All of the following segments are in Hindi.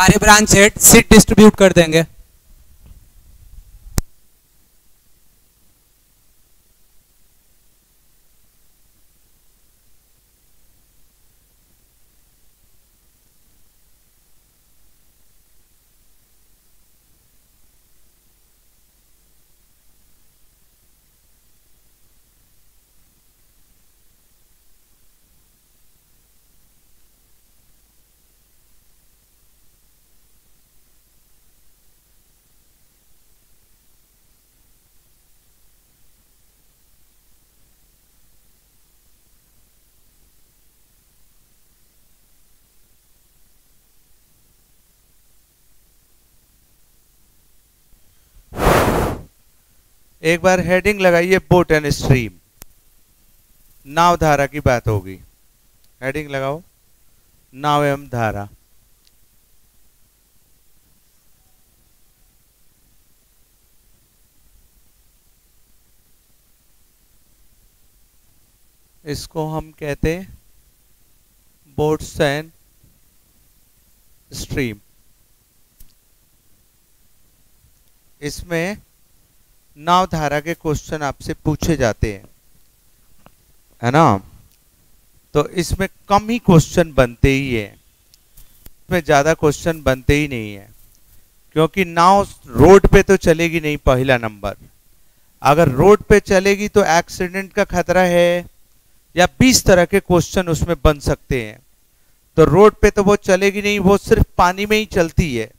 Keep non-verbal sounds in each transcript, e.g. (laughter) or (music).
सारे ब्रांच हेड सीट डिस्ट्रीब्यूट कर देंगे। एक बार हेडिंग लगाइए बोट एंड स्ट्रीम नाव धारा की बात होगी। हेडिंग लगाओ। नाव एवं धारा। इसको हम कहते बोट्स एंड स्ट्रीम इसमें नाव धारा के क्वेश्चन आपसे पूछे जाते हैं। है ना? तो इसमें कम ही क्वेश्चन बनते ही है। इसमें ज़्यादा क्वेश्चन बनते ही नहीं है। क्योंकि नाव रोड पे तो चलेगी नहीं पहला नंबर। अगर रोड पे चलेगी तो एक्सीडेंट का खतरा है, या 20 तरह के क्वेश्चन उसमें बन सकते हैं। तो रोड पे तो वो चलेगी नहीं, वो सिर्फ़ पानी में ही चलती है।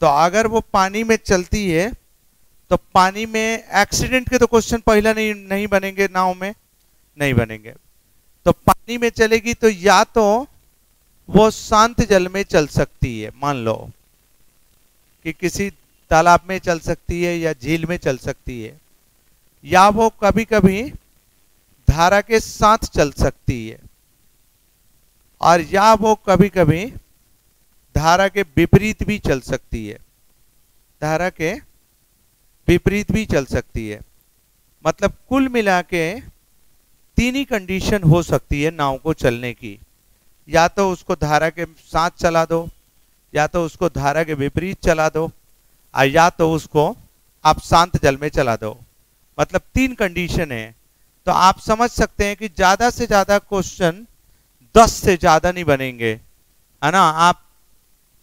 तो अगर वो पानी में चलती है तो पानी में एक्सीडेंट के तो क्वेश्चन पहला नहीं नहीं बनेंगे, नाव में नहीं बनेंगे। तो पानी में चलेगी तो या तो वो शांत जल में चल सकती है, मान लो कि किसी तालाब में चल सकती है या झील में चल सकती है, या वो कभी कभी धारा के साथ चल सकती है, और या वो कभी कभी धारा के विपरीत भी चल सकती है, धारा के विपरीत भी चल सकती है। मतलब कुल मिला के तीन ही कंडीशन हो सकती है नाव को चलने की। या तो उसको धारा के साथ चला दो, या तो उसको धारा के विपरीत चला दो, और या तो उसको आप शांत जल में चला दो। मतलब तीन कंडीशन है। तो आप समझ सकते हैं कि ज़्यादा से ज़्यादा क्वेश्चन दस से ज़्यादा नहीं बनेंगे। है ना? आप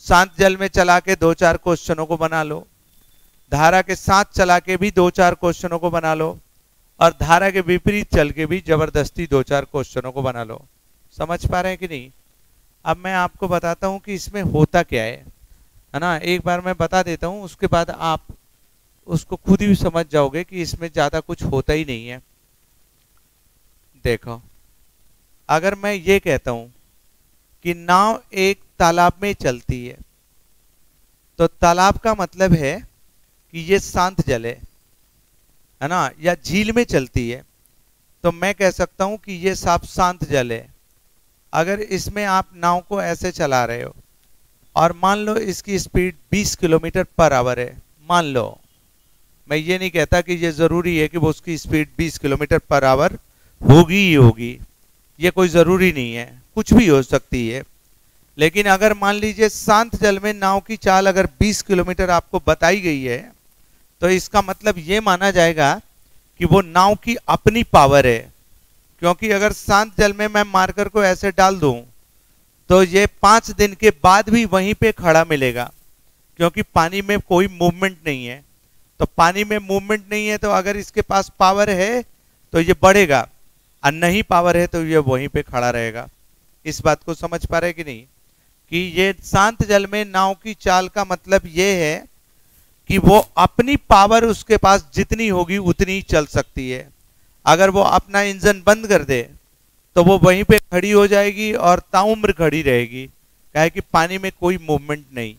शांत जल में चला के दो चार क्वेश्चनों को बना लो। धारा के साथ चला के भी दो चार क्वेश्चनों को बना लो और धारा के विपरीत चल के भी ज़बरदस्ती दो चार क्वेश्चनों को बना लो। समझ पा रहे हैं कि नहीं? अब मैं आपको बताता हूँ कि इसमें होता क्या है। है ना? एक बार मैं बता देता हूँ, उसके बाद आप उसको खुद ही समझ जाओगे कि इसमें ज़्यादा कुछ होता ही नहीं है। देखो, अगर मैं ये कहता हूँ कि नाव एक तालाब में चलती है तो तालाब का मतलब है कि ये शांत जल है है ना, या झील में चलती है तो मैं कह सकता हूँ कि ये साफ़ शांत जल है। अगर इसमें आप नाव को ऐसे चला रहे हो और मान लो इसकी स्पीड 20 किलोमीटर पर आवर है, मान लो, मैं ये नहीं कहता कि ये ज़रूरी है कि वो उसकी स्पीड 20 किलोमीटर पर आवर होगी ही होगी, ये कोई ज़रूरी नहीं है, कुछ भी हो सकती है। लेकिन अगर मान लीजिए शांत जल में नाव की चाल अगर 20 किलोमीटर आपको बताई गई है तो इसका मतलब ये माना जाएगा कि वो नाव की अपनी पावर है। क्योंकि अगर शांत जल में मैं मार्कर को ऐसे डाल दूँ तो ये पाँच दिन के बाद भी वहीं पे खड़ा मिलेगा। क्योंकि पानी में कोई मूवमेंट नहीं है। तो पानी में मूवमेंट नहीं है तो अगर इसके पास पावर है तो ये बढ़ेगा। और नहीं पावर है तो ये वहीं पे खड़ा रहेगा। इस बात को समझ पा रहे कि नहीं? कि ये शांत जल में नाव की चाल का मतलब ये है कि वो अपनी पावर उसके पास जितनी होगी उतनी ही चल सकती है। अगर वो अपना इंजन बंद कर दे तो वो वहीं पे खड़ी हो जाएगी और ताउम्र खड़ी रहेगी। क्या कि पानी में कोई मूवमेंट नहीं।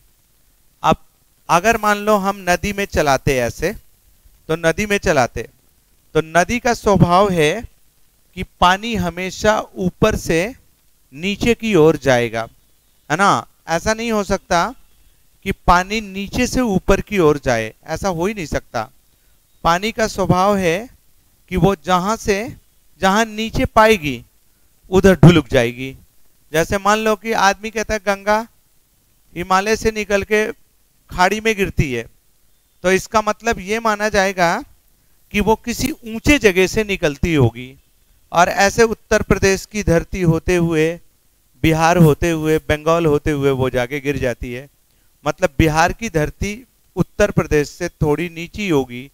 अब अगर मान लो हम नदी में चलाते ऐसे तो नदी में चलाते तो नदी का स्वभाव है कि पानी हमेशा ऊपर से नीचे की ओर जाएगा। है ना? ऐसा नहीं हो सकता कि पानी नीचे से ऊपर की ओर जाए, ऐसा हो ही नहीं सकता। पानी का स्वभाव है कि वो जहाँ से, जहाँ नीचे पाएगी, उधर ढुलक जाएगी। जैसे मान लो कि आदमी कहता है, गंगा हिमालय से निकल के खाड़ी में गिरती है। तो इसका मतलब ये माना जाएगा कि वो किसी ऊँचे जगह से निकलती होगी। और ऐसे उत्तर प्रदेश की धरती होते हुए, बिहार होते हुए, बंगाल होते हुए वो जाके गिर जाती है। मतलब बिहार की धरती उत्तर प्रदेश से थोड़ी नीची होगी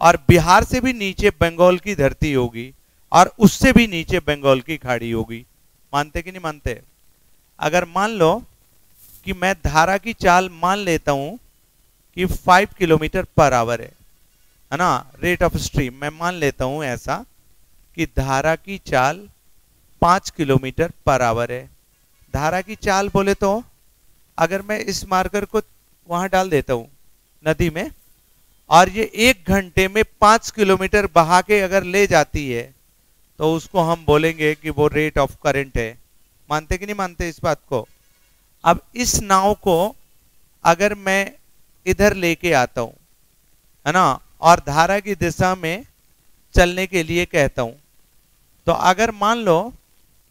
और बिहार से भी नीचे बंगाल की धरती होगी और उससे भी नीचे बंगाल की खाड़ी होगी। मानते कि नहीं मानते? अगर मान लो कि मैं धारा की चाल मान लेता हूँ कि फाइव किलोमीटर पर आवर है है ना? रेट ऑफ़ स्ट्रीम मैं मान लेता हूँ ऐसा कि धारा की चाल पाँच किलोमीटर पर आवर है। धारा की चाल बोले तो अगर मैं इस मार्कर को वहाँ डाल देता हूँ, नदी में, और ये एक घंटे में पाँच किलोमीटर बहा के अगर ले जाती है तो उसको हम बोलेंगे कि वो रेट ऑफ़ करंट है। मानते कि नहीं मानते इस बात को? अब इस नाव को अगर मैं इधर लेके आता हूँ, है ना, और धारा की दिशा में चलने के लिए कहता हूँ तो अगर मान लो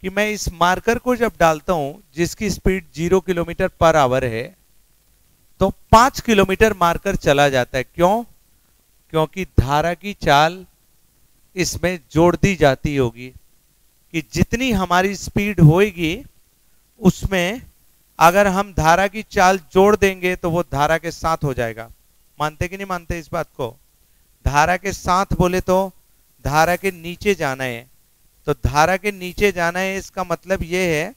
कि मैं इस मार्कर को जब डालता हूँ, जिसकी speed zero kilometre per hour है तो पाँच किलोमीटर मार्कर चला जाता है। क्यों? क्योंकि धारा की चाल इसमें जोड़ दी जाती होगी कि जितनी हमारी स्पीड होगी उसमें अगर हम धारा की चाल जोड़ देंगे तो वो धारा के साथ हो जाएगा। मानते कि नहीं मानते इस बात को? धारा के साथ बोले तो धारा के नीचे जाना है। तो धारा के नीचे जाना है, इसका मतलब ये है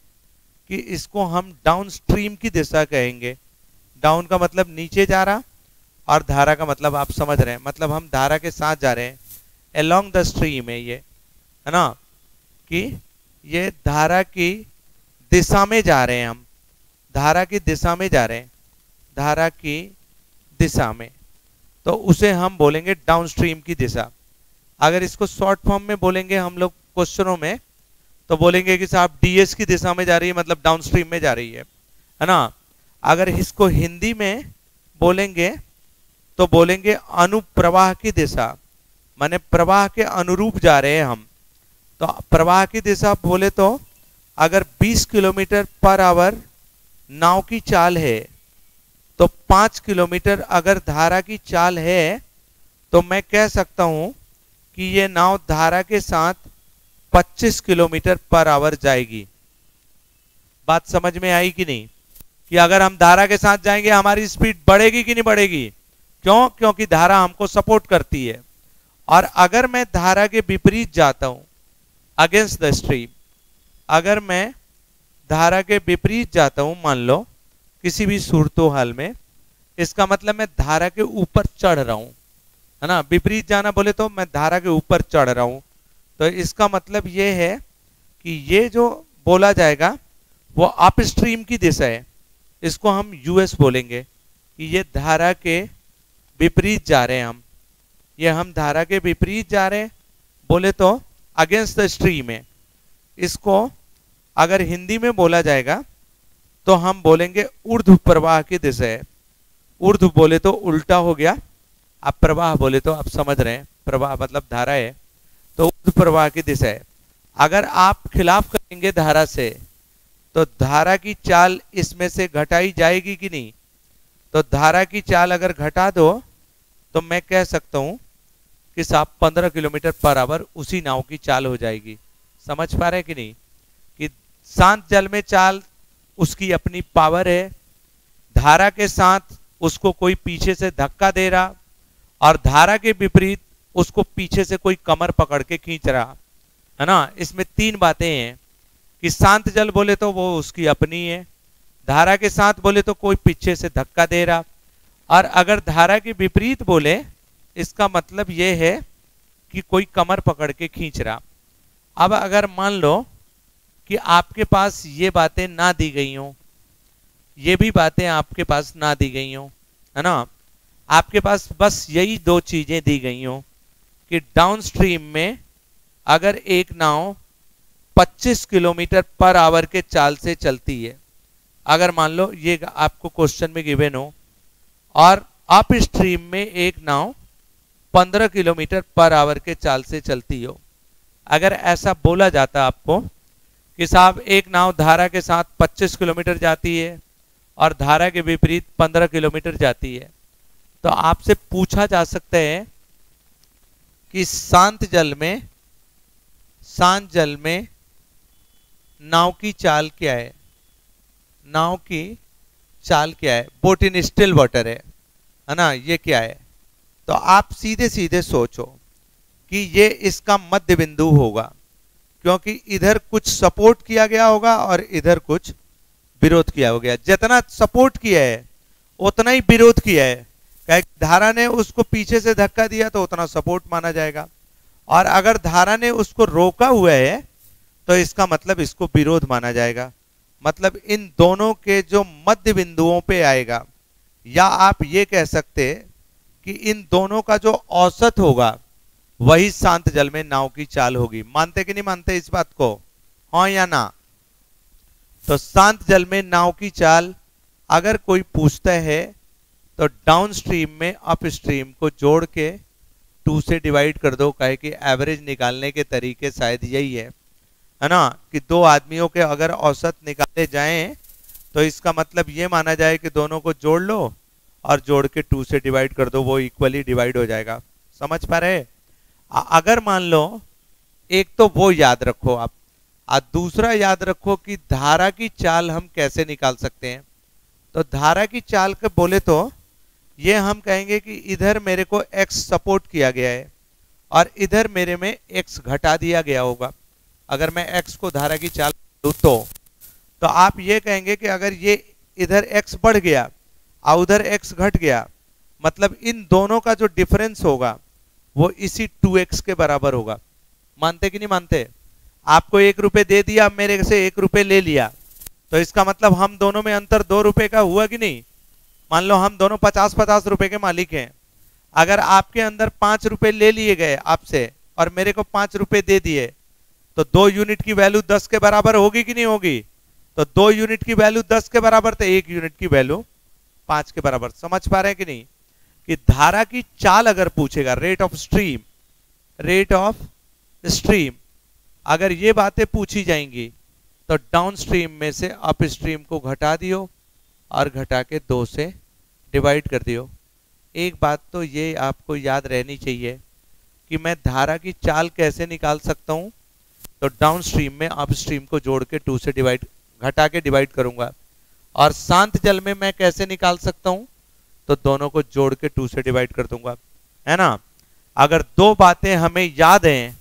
कि इसको हम डाउन स्ट्रीम की दिशा कहेंगे। डाउन का मतलब नीचे जा रहा और धारा का मतलब आप समझ रहे हैं। मतलब हम धारा के साथ जा रहे हैं। अलोंग द स्ट्रीम है ये, है ना? कि ये धारा की दिशा में जा रहे हैं हम। धारा की दिशा में जा रहे हैं। धारा की दिशा में। तो उसे हम बोलेंगे डाउन स्ट्रीम की दिशा। अगर इसको शॉर्ट फॉर्म में बोलेंगे हम लोग क्वेश्चनों में तो बोलेंगे कि साहब डीएस की दिशा में जा रही है मतलब डाउन स्ट्रीम में जा रही है। है ना? अगर इसको हिंदी में बोलेंगे तो बोलेंगे अनुप्रवाह की दिशा। माने प्रवाह के अनुरूप जा रहे हैं हम। तो प्रवाह की दिशा बोले तो अगर 20 किलोमीटर पर आवर नाव की चाल है तो पाँच किलोमीटर अगर धारा की चाल है तो मैं कह सकता हूँ कि ये नाव धारा के साथ 25 किलोमीटर पर आवर जाएगी। बात समझ में आई कि नहीं? कि अगर हम धारा के साथ जाएँगे, हमारी स्पीड बढ़ेगी कि नहीं बढ़ेगी? क्यों? क्योंकि धारा हमको सपोर्ट करती है। और अगर मैं धारा के विपरीत जाता हूँ अगेंस्ट द स्ट्रीम अगर मैं धारा के विपरीत जाता हूँ, मान लो, किसी भी सूरतो हाल में, इसका मतलब मैं धारा के ऊपर चढ़ रहा हूँ, है ना? विपरीत जाना बोले तो मैं धारा के ऊपर चढ़ रहा हूँ। तो इसका मतलब ये है कि ये जो बोला जाएगा, वो अप स्ट्रीम की दिशा है। इसको हम यूएस बोलेंगे कि ये धारा के विपरीत जा रहे हैं हम। ये हम धारा के विपरीत जा रहे हैं, बोले तो अगेंस्ट द स्ट्रीम है। इसको अगर हिंदी में बोला जाएगा तो हम बोलेंगे ऊर्ध्व प्रवाह की दिशा है। ऊर्ध्व बोले तो उल्टा हो गया आप प्रवाह बोले तो आप समझ रहे हैं, प्रवाह मतलब धारा है। तो ऊर्ध्व प्रवाह की दिशा है। अगर आप खिलाफ करेंगे धारा से तो धारा की चाल इसमें से घटाई जाएगी कि नहीं? तो धारा की चाल अगर घटा दो तो मैं कह सकता हूँ कि साहब पंद्रह किलोमीटर पर आवर उसी नाव की चाल हो जाएगी। समझ पा रहे कि नहीं? कि शांत जल में चाल, उसकी अपनी पावर है। धारा के साथ उसको कोई पीछे से धक्का दे रहा, और धारा के विपरीत उसको पीछे से कोई कमर पकड़ के खींच रहा। है ना? इसमें तीन बातें हैं कि शांत जल बोले तो वो उसकी अपनी है, धारा के साथ बोले तो कोई पीछे से धक्का दे रहा। और अगर धारा के विपरीत बोले, इसका मतलब ये है कि कोई कमर पकड़ के खींच रहा। अब अगर मान लो कि आपके पास ये बातें ना दी गई हों, ये भी बातें आपके पास ना दी गई हों, है ना? आपके पास बस यही दो चीज़ें दी गई हों कि डाउन स्ट्रीम में अगर एक नाव 25 किलोमीटर पर आवर के चाल से चलती है, अगर मान लो ये आपको क्वेश्चन में गिवन हो, और अप स्ट्रीम में एक नाव 15 किलोमीटर पर आवर के चाल से चलती हो, अगर ऐसा बोला जाता आपको कि साहब एक नाव धारा के साथ 25 किलोमीटर जाती है और धारा के विपरीत 15 किलोमीटर जाती है तो आपसे पूछा जा सकता है कि शांत जल में, शांत जल में नाव की चाल क्या है? नाव की चाल क्या है? बोट इन स्टिल वाटर है है ना? ये क्या है? तो आप सीधे सीधे सोचो कि ये इसका मध्य बिंदु होगा, क्योंकि इधर कुछ सपोर्ट किया गया होगा और इधर कुछ विरोध किया हो गया। जितना सपोर्ट किया है, उतना ही विरोध किया है। धारा ने उसको पीछे से धक्का दिया तो उतना सपोर्ट माना जाएगा। और अगर धारा ने उसको रोका हुआ है तो इसका मतलब इसको विरोध माना जाएगा। मतलब इन दोनों के जो मध्य बिंदुओं पे आएगा, या आप ये कह सकते कि इन दोनों का जो औसत होगा, वही शांत जल में नाव की चाल होगी। मानते कि नहीं मानते इस बात को? हाँ या ना? तो शांत जल में नाव की चाल अगर कोई पूछता है तो डाउन स्ट्रीम में अप स्ट्रीम को जोड़ के टू से डिवाइड कर दो, कहे कि एवरेज निकालने के तरीके शायद यही है। है ना? कि दो आदमियों के अगर औसत निकाले जाएँ तो इसका मतलब ये माना जाए कि दोनों को जोड़ लो और जोड़ के टू से डिवाइड कर दो, वो इक्वली डिवाइड हो जाएगा। समझ पा रहे अगर मान लो, एक तो वो याद रखो आप। और दूसरा याद रखो कि धारा की चाल हम कैसे निकाल सकते हैं। तो धारा की चाल के बोले तो ये हम कहेंगे कि इधर मेरे को x सपोर्ट किया गया है और इधर मेरे में x घटा दिया गया होगा। अगर मैं x को धारा की चाल दू तो तो आप ये कहेंगे कि अगर ये इधर x बढ़ गया और उधर x घट गया मतलब इन दोनों का जो डिफरेंस होगा, वो इसी 2x के बराबर होगा। मानते कि नहीं मानते? आपको एक रुपये दे दिया, मेरे से एक रुपये ले लिया तो इसका मतलब हम दोनों में अंतर दो रुपये का हुआ कि नहीं? मान लो हम दोनों पचास पचास रुपए के मालिक हैं। अगर आपके अंदर पाँच रुपए ले लिए गए आपसे और मेरे को पाँच रुपए दे दिए तो दो यूनिट की वैल्यू दस के बराबर होगी कि नहीं होगी? तो दो यूनिट की वैल्यू दस के बराबर तो एक यूनिट की वैल्यू पाँच के बराबर। समझ पा रहे हैं कि नहीं? कि धारा की चाल अगर पूछेगा rate of stream rate of stream अगर ये बातें पूछी जाएँगी तो डाउन स्ट्रीम में से अप स्ट्रीम को घटा दियो। और घटा के दो से डिवाइड कर दियो। एक बात तो ये आपको याद रहनी चाहिए कि मैं धारा की चाल कैसे निकाल सकता हूँ? तो डाउन स्ट्रीम में अप स्ट्रीम को जोड़ के टू से डिवाइड घटा के डिवाइड करूँगा। और शांत जल में मैं कैसे निकाल सकता हूँ? तो दोनों को जोड़ के टू से डिवाइड कर दूँगा। है ना? अगर दो बातें हमें याद हैं,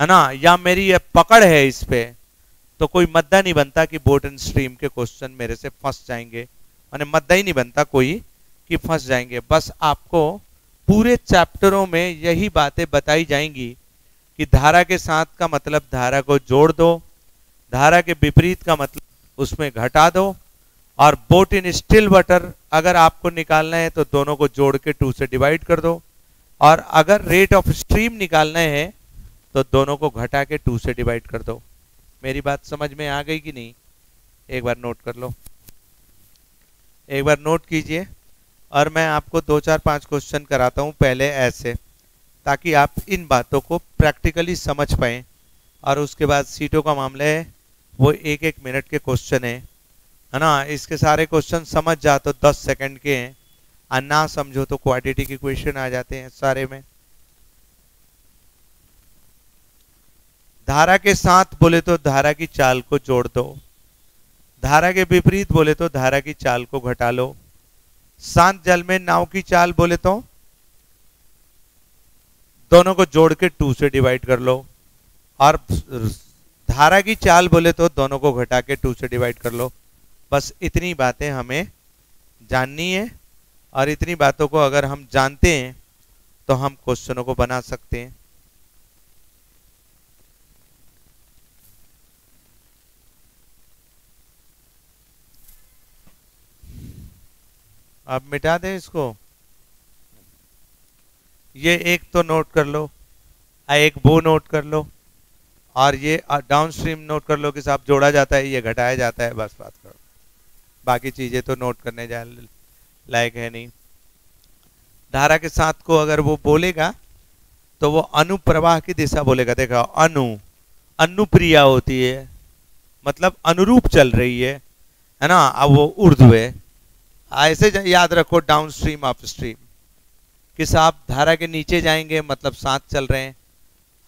है ना? या मेरी ये पकड़ है इस पे तो कोई मद्दा नहीं बनता कि बोट एंड स्ट्रीम के क्वेश्चन मेरे से फंस जाएँगे। मैंने मद्दा ही नहीं बनता कोई कि फंस जाएँगे। बस आपको पूरे चैप्टरों में यही बातें बताई जाएँगी कि धारा के साथ का मतलब धारा को जोड़ दो, धारा के विपरीत का मतलब उसमें घटा दो, और बोट इन स्टिल वाटर अगर आपको निकालना है तो दोनों को जोड़ के टू से डिवाइड कर दो, और अगर रेट ऑफ़ स्ट्रीम निकालना है तो दोनों को घटा के टू से डिवाइड कर दो। मेरी बात समझ में आ गई कि नहीं? एक बार नोट कर लो। एक बार नोट कीजिए और मैं आपको दो चार पाँच क्वेश्चन कराता हूँ पहले ऐसे ताकि आप इन बातों को प्रैक्टिकली समझ पाएँ। और उसके बाद सीटों का मामला है, वो एक एक मिनट के क्वेश्चन है। है ना? इसके सारे क्वेश्चन समझ जा तो दस सेकंड के हैं, और ना समझो तो क्वांटिटी के क्वेश्चन आ जाते हैं सारे में। धारा के साथ बोले तो धारा की चाल को जोड़ दो। धारा के विपरीत बोले तो धारा की चाल को घटा लो। शांत जल में नाव की चाल बोले तो? दोनों को जोड़ के टू से डिवाइड कर लो। और धारा की चाल बोले तो दोनों को घटा के टू से डिवाइड कर लो। बस इतनी बातें हमें जाननी है और इतनी बातों को अगर हम जानते हैं तो हम क्वेश्चनों को बना सकते हैं। अब मिटा दें इसको। ये एक तो नोट कर लो एक वो नोट कर लो, और ये डाउन स्ट्रीम नोट कर लो कि साहब जोड़ा जाता है, ये घटाया जाता है, बस बात करो। बाकी चीज़ें तो नोट करने जा, लायक है नहीं। धारा के साथ को अगर वो बोलेगा तो वो अनुप्रवाह की दिशा बोलेगा। देखा, अनु, अनुप्रिया होती है मतलब अनुरूप चल रही है है ना? अब वो उर्दू है। ऐसे याद रखो डाउन स्ट्रीम अप स्ट्रीम कि साहब, धारा के नीचे जाएँगे मतलब साथ चल रहे हैं।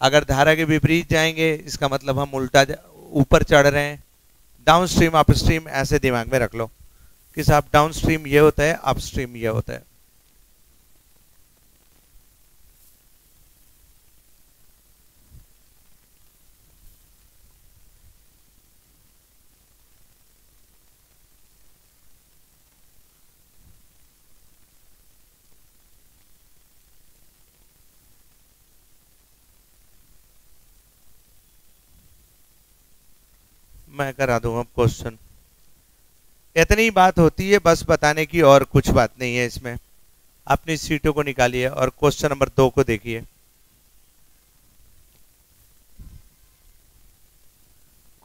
अगर धारा के विपरीत जाएँगे, इसका मतलब हम उल्टा ऊपर चढ़ रहे हैं। डाउन स्ट्रीम अप स्ट्रीम ऐसे दिमाग में रख लो। कि साहब डाउन स्ट्रीम ये होता है अप स्ट्रीम ये होता है। मैं करा दूँगा क्वेश्चन इतनी बात होती है, बस बताने की और कुछ बात नहीं है इसमें। अपनी सीटों को निकालिए और क्वेश्चन नंबर दो को देखिए।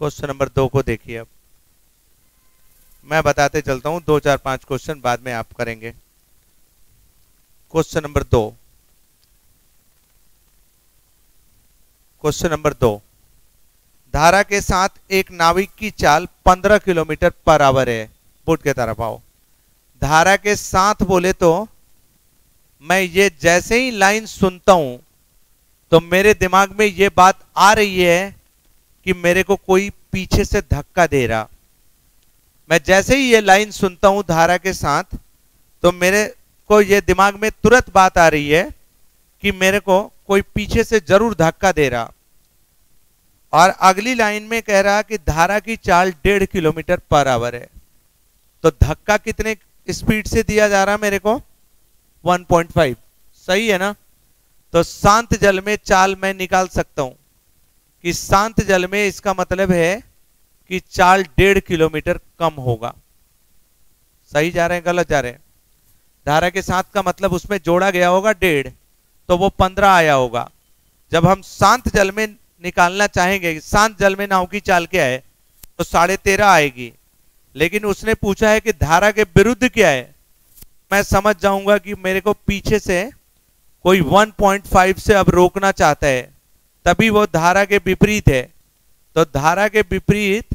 क्वेश्चन नंबर दो को देखिए अब। मैं बताते चलता हूँ, दो चार पाँच क्वेश्चन बाद में आप करेंगे। क्वेश्चन नंबर दो। क्वेश्चन नंबर दो। धारा के साथ एक नाविक की चाल 15 किलोमीटर पर आवर है। बुट के तरफ़ आओ। धारा के साथ बोले तो मैं ये जैसे ही लाइन सुनता हूँ तो मेरे दिमाग में ये बात आ रही है कि मेरे को कोई पीछे से धक्का दे रहा। मैं जैसे ही ये लाइन सुनता हूँ धारा के साथ तो मेरे को ये दिमाग में तुरंत बात आ रही है कि मेरे को कोई पीछे से ज़रूर धक्का दे रहा। और अगली लाइन में कह रहा कि धारा की चाल डेढ़ किलोमीटर पर आवर है। तो धक्का कितने स्पीड से दिया जा रहा मेरे को? 1.5 सही है ना? तो शांत जल में चाल मैं निकाल सकता हूँ। कि शांत जल में इसका मतलब है कि चाल डेढ़ किलोमीटर कम होगा। सही जा रहे हैं, गलत जा रहे हैं? धारा के साथ का मतलब उसमें जोड़ा गया होगा डेढ़ तो वो पंद्रह आया होगा। जब हम शांत जल में निकालना चाहेंगे शांत जल में नाव की चाल क्या है? तो साढ़े तेरह आएगी। लेकिन उसने पूछा है कि धारा के विरुद्ध क्या है? मैं समझ जाऊँगा कि मेरे को पीछे से कोई 1.5 से अब रोकना चाहता है। तभी वो धारा के विपरीत है। तो धारा के विपरीत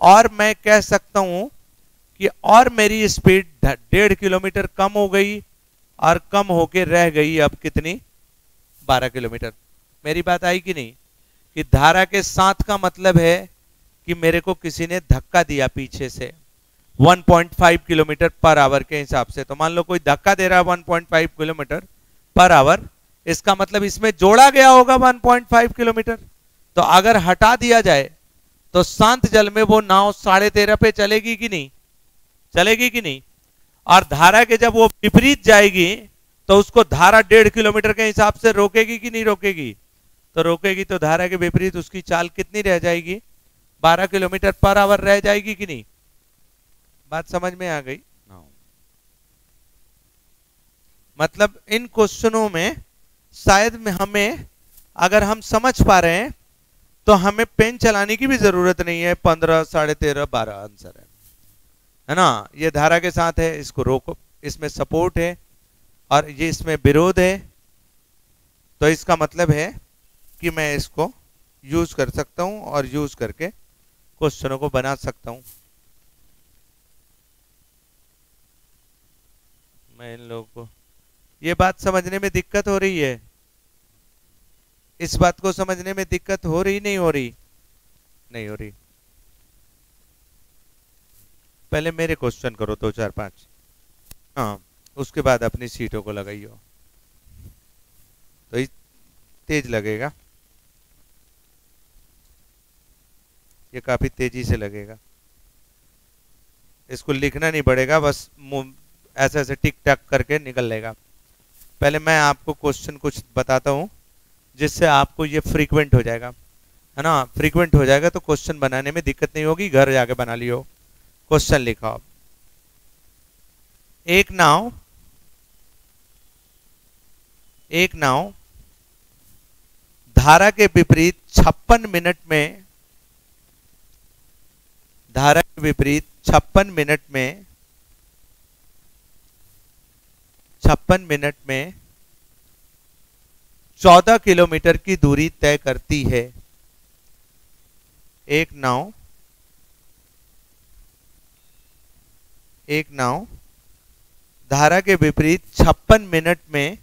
और मैं कह सकता हूँ कि और मेरी स्पीड डेढ़ किलोमीटर कम हो गई और कम होके रह गई अब कितनी? 12 किलोमीटर। मेरी बात आई कि नहीं? कि धारा के साथ का मतलब है कि मेरे को किसी ने धक्का दिया पीछे से। 1.5 किलोमीटर पर आवर के हिसाब से। तो मान लो कोई धक्का दे रहा है 1.5 किलोमीटर पर आवर, इसका मतलब इसमें जोड़ा गया होगा 1.5 किलोमीटर। तो अगर हटा दिया जाए तो शांत जल में वो नाव साढ़े तेरह पे चलेगी कि नहीं? चलेगी कि नहीं? और धारा के जब वो विपरीत जाएगी तो उसको धारा डेढ़ किलोमीटर के हिसाब से रोकेगी कि नहीं रोकेगी? तो रोकेगी तो धारा के विपरीत उसकी चाल कितनी रह जाएगी? 12 किलोमीटर पर आवर रह जाएगी कि नहीं? बात समझ में आ गई? मतलब इन क्वेश्चनों में शायद में हमें अगर हम समझ पा रहे हैं तो हमें पेन चलाने की भी ज़रूरत नहीं है। पंद्रह साढ़े तेरह बारह आंसर है। है ना? ये धारा के साथ है इसको रोको। इसमें सपोर्ट है और ये इसमें विरोध है। तो इसका मतलब है कि मैं इसको यूज़ कर सकता हूँ और यूज़ करके क्वेश्चनों को बना सकता हूँ। मैं इन लोगों को ये बात समझने में दिक्कत हो रही है। इस बात को समझने में दिक्कत हो रही नहीं हो रही। नहीं हो रही। पहले मेरे क्वेश्चन करो दो चार पाँच। हाँ उसके बाद अपनी सीटों को लगाइयो। तो तेज लगेगा। ये काफ़ी तेज़ी से लगेगा। इसको लिखना नहीं पड़ेगा, बस ऐसे ऐसे टिक टक करके निकल लेगा। पहले मैं आपको क्वेश्चन कुछ बताता हूँ, जिससे आपको ये फ्रीक्वेंट हो जाएगा। है ना? फ्रीक्वेंट हो जाएगा तो क्वेश्चन बनाने में दिक्कत नहीं होगी, घर जाके बना लियो। क्वेश्चन लिखा आप। एक नाव एक नाव, धारा के विपरीत छप्पन मिनट में धारा के विपरीत छप्पन मिनट में, छप्पन मिनट में चौदह किलोमीटर की दूरी तय करती है। एक नाव एक नाव, धारा के विपरीत छप्पन मिनट में,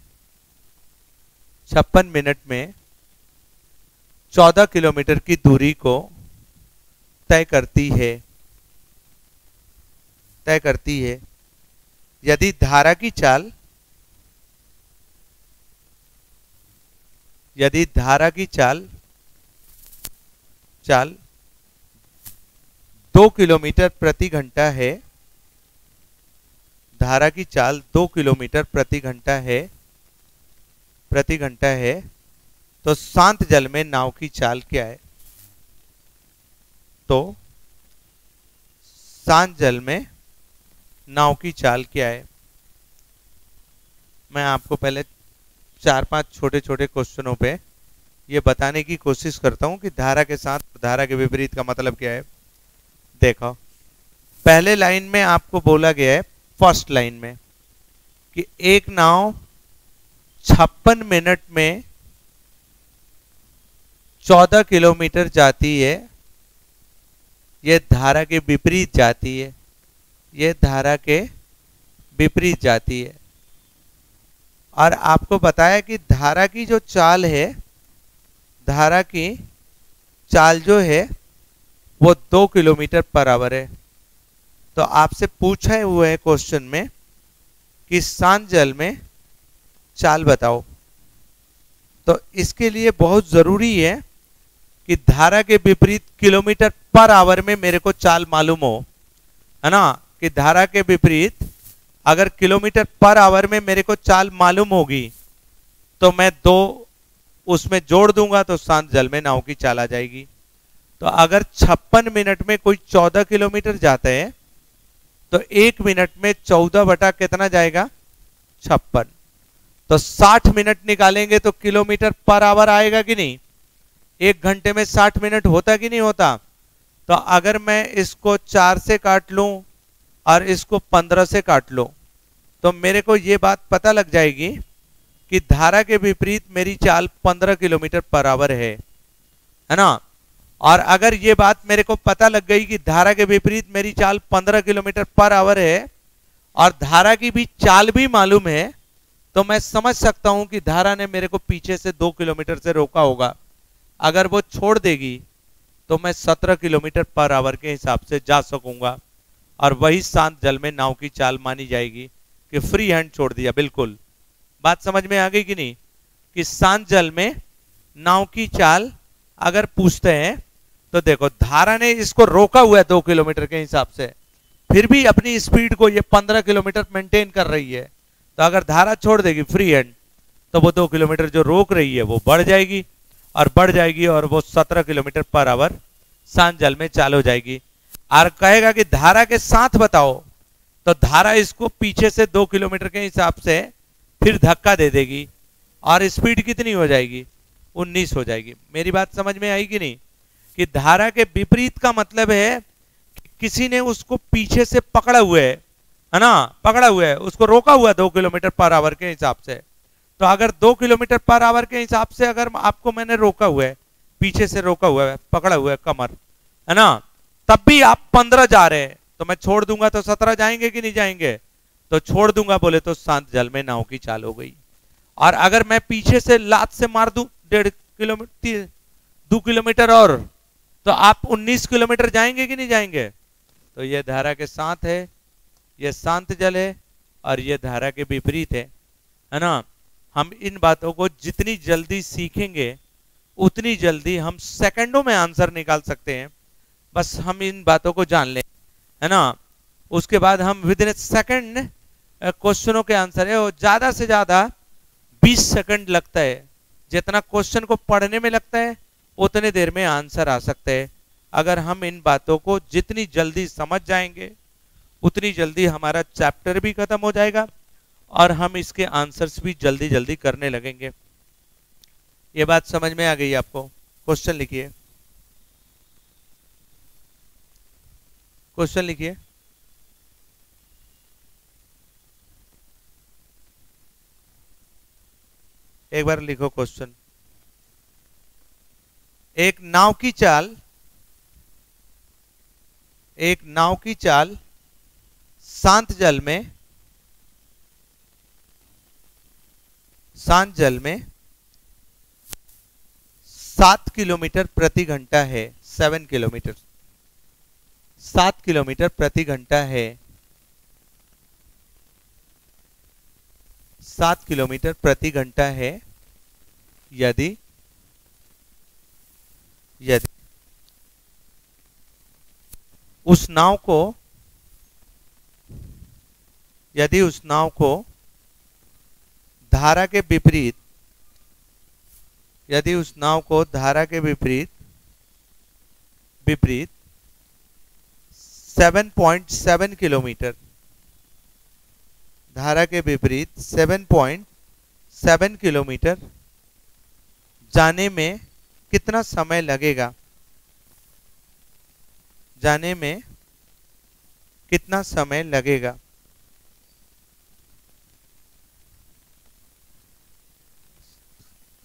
छप्पन मिनट में चौदह किलोमीटर की दूरी को तय करती है, तय करती है, यदि धारा की चाल, यदि धारा की चाल चाल दो किलोमीटर प्रति घंटा है, धारा की चाल दो किलोमीटर प्रति घंटा है, प्रति घंटा है तो शांत जल में नाव की चाल क्या है? तो शांत जल में नाव की चाल क्या है? मैं आपको पहले चार पाँच छोटे छोटे क्वेश्चनों पे ये बताने की कोशिश करता हूँ कि धारा के साथ धारा के विपरीत का मतलब क्या है। देखो, पहले लाइन में आपको बोला गया है, फ़र्स्ट लाइन में, कि एक नाव छप्पन मिनट में चौदह किलोमीटर जाती है यह धारा के विपरीत जाती है। यह धारा के विपरीत जाती है। और आपको बताया कि धारा की जो चाल है, धारा की चाल जो है, वो दो किलोमीटर पर आवर है। तो आपसे पूछा हुआ है क्वेश्चन में कि शांत जल में चाल बताओ। तो इसके लिए बहुत ज़रूरी है कि धारा के विपरीत किलोमीटर पर आवर में मेरे को चाल मालूम हो, है ना? कि धारा के विपरीत अगर किलोमीटर पर आवर में मेरे को चाल मालूम होगी तो मैं दो उसमें जोड़ दूँगा तो शांत जल में नाव की चाल आ जाएगी। तो अगर छप्पन मिनट में कोई चौदह किलोमीटर जाता है तो एक मिनट में चौदह बटा कितना जाएगा? छप्पन। तो साठ मिनट निकालेंगे तो किलोमीटर पर आवर आएगा कि नहीं? एक घंटे में साठ मिनट होता कि नहीं होता? तो अगर मैं इसको चार से काट लूँ और इसको पंद्रह से काट लो तो मेरे को ये बात पता लग जाएगी कि धारा के विपरीत मेरी चाल पंद्रह किलोमीटर पर आवर है। है ना? और अगर ये बात मेरे को पता लग गई कि धारा के विपरीत मेरी चाल पंद्रह किलोमीटर पर आवर है और धारा की भी चाल भी मालूम है तो मैं समझ सकता हूँ कि धारा ने मेरे को पीछे से दो किलोमीटर से रोका होगा। अगर वो छोड़ देगी तो मैं सत्रह किलोमीटर पर आवर के हिसाब से जा सकूँगा। और वही शांत जल में नाव की चाल मानी जाएगी कि फ्री हैंड छोड़ दिया, बिल्कुल। बात समझ में आ गई कि नहीं? कि शांत जल में नाव की चाल अगर पूछते हैं तो देखो, धारा ने इसको रोका हुआ है दो किलोमीटर के हिसाब से। फिर भी अपनी स्पीड को ये पंद्रह किलोमीटर मेंटेन कर रही है। तो अगर धारा छोड़ देगी फ्री हैंड तो वो दो किलोमीटर जो रोक रही है, वो बढ़ जाएगी। और बढ़ जाएगी और वो सत्रह किलोमीटर पर आवर शांत जल में चाल हो जाएगी। और कहेगा कि धारा के साथ बताओ तो धारा इसको पीछे से दो किलोमीटर के हिसाब से फिर धक्का दे देगी और स्पीड कितनी हो जाएगी? 19 हो जाएगी। मेरी बात समझ में आई कि नहीं? कि धारा के विपरीत का मतलब है कि किसी ने उसको पीछे से पकड़ा हुआ है है ना? पकड़ा हुआ है, उसको रोका हुआ दो किलोमीटर पर आवर के हिसाब से। तो अगर दो किलोमीटर पर आवर के हिसाब से अगर आपको मैंने रोका हुआ है, पीछे से रोका हुआ है, पकड़ा हुआ है कमर, है ना? तब भी आप पंद्रह जा रहे हैं। तो मैं छोड़ दूँगा तो सत्रह जाएँगे कि नहीं जाएँगे? तो छोड़ दूँगा, बोले तो शांत जल में नाव की चाल हो गई। और अगर मैं पीछे से लात से मार दू, डेढ़ किलोमीटर दो किलोमीटर और तो आप 19 किलोमीटर जाएँगे कि नहीं जाएँगे? तो यह धारा के साथ है यह शांत जल है, और यह धारा के विपरीत है है ना? हम इन बातों को जितनी जल्दी सीखेंगे, उतनी जल्दी हम सेकंडों में आंसर निकाल सकते हैं। बस हम इन बातों को जान लें, है ना? उसके बाद हम विद इन सेकंड क्वेश्चनों के आंसर है, और ज़्यादा से ज़्यादा 20 सेकंड लगता है। जितना क्वेश्चन को पढ़ने में लगता है, उतने देर में आंसर आ सकते हैं। अगर हम इन बातों को जितनी जल्दी समझ जाएँगे, उतनी जल्दी हमारा चैप्टर भी खत्म हो जाएगा। और हम इसके आंसर्स भी जल्दी जल्दी करने लगेंगे। ये बात समझ में आ गई आपको? क्वेश्चन लिखिए। क्वेश्चन लिखिए। एक बार लिखो क्वेश्चन एक नाव की चाल, एक नाव की चाल शांत जल में शांत जल में सात किलोमीटर प्रति घंटा है सेवन किलोमीटर सात किलोमीटर प्रति घंटा है, सात किलोमीटर प्रति घंटा है, यदि यदि उस नाव को, यदि उस नाव को धारा के विपरीत, यदि उस नाव को धारा के विपरीत विपरीत 7.7 किलोमीटर, धारा के विपरीत 7.7 किलोमीटर, जाने में कितना समय लगेगा? जाने में कितना समय लगेगा?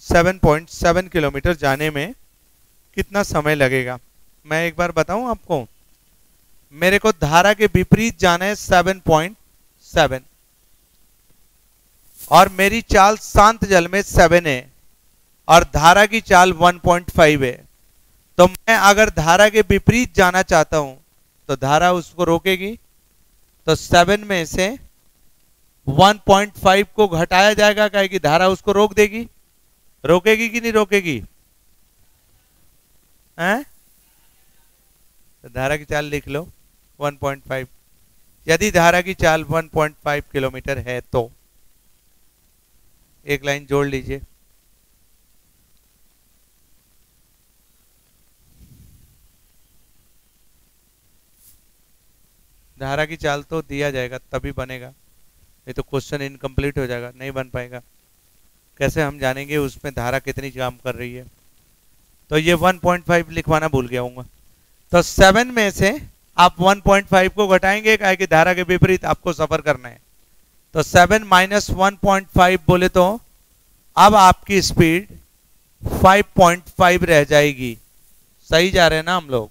सेवन पॉइंट सेवन किलोमीटर जाने में कितना समय लगेगा? मैं एक बार बताऊँ आपको? मेरे को धारा के विपरीत जाना है सेवन पॉइंट सेवन और मेरी चाल शांत जल में सेवन है, और धारा की चाल वन पॉइंट फाइव है। तो मैं अगर धारा के विपरीत जाना चाहता हूँ तो धारा उसको रोकेगी। तो सेवन में से 1.5 को घटाया जाएगा क्या कि धारा उसको रोक देगी। रोकेगी कि नहीं रोकेगी? हैं? तो धारा की चाल लिख लो 1.5 यदि धारा की चाल 1.5 किलोमीटर है तो? एक लाइन जोड़ लीजिए। धारा की चाल तो दिया जाएगा, तभी बनेगा। नहीं तो क्वेश्चन इनकम्प्लीट हो जाएगा, नहीं बन पाएगा। कैसे हम जानेंगे उसमें धारा कितनी काम कर रही है? तो ये 1.5 लिखवाना भूल गया हूँ तो सेवन में से आप 1.5 को घटाएँगे क्या कि धारा के विपरीत आपको सफ़र करना है। तो सेवन माइनस वन बोले तो अब आपकी स्पीड 5.5 रह जाएगी। सही जा रहे हैं ना हम लोग?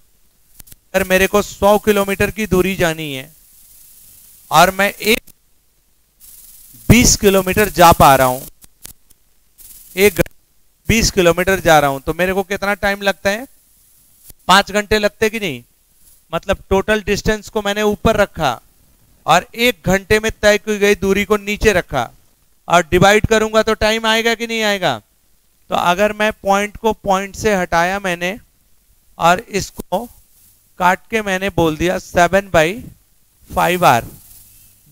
अगर मेरे को 100 किलोमीटर की दूरी जानी है और मैं एक 20 किलोमीटर जा पा रहा हूँ एक 20 किलोमीटर जा रहा हूँ तो मेरे को कितना टाइम लगता है? पाँच घंटे लगते कि नहीं? मतलब टोटल डिस्टेंस को मैंने ऊपर रखा और एक घंटे में तय की गई दूरी को नीचे रखा और डिवाइड करूँगा तो टाइम आएगा कि नहीं आएगा? तो अगर मैं पॉइंट को पॉइंट से हटाया मैंने और इसको काट के मैंने बोल दिया सेवन बाई फाइव आर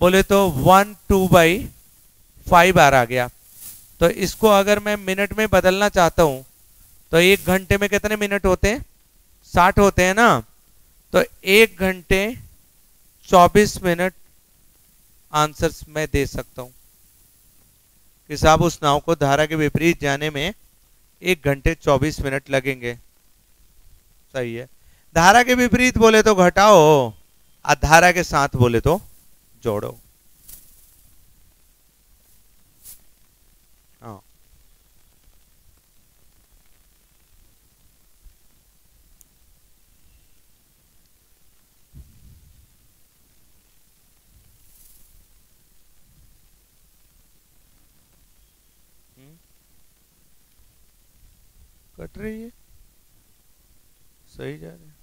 बोले तो one two by five R आ गया। तो इसको अगर मैं मिनट में बदलना चाहता हूँ तो एक घंटे में कितने मिनट होते हैं? साठ होते हैं ना? तो एक घंटे चौबीस मिनट आंसर्स मैं दे सकता हूँ। कि साहब, उस नाव को धारा के विपरीत जाने में एक घंटे चौबीस मिनट लगेंगे। सही है। धारा के विपरीत बोले तो घटाओ, और धारा के साथ बोले तो जोड़ो। कट रही है। सही जा रही है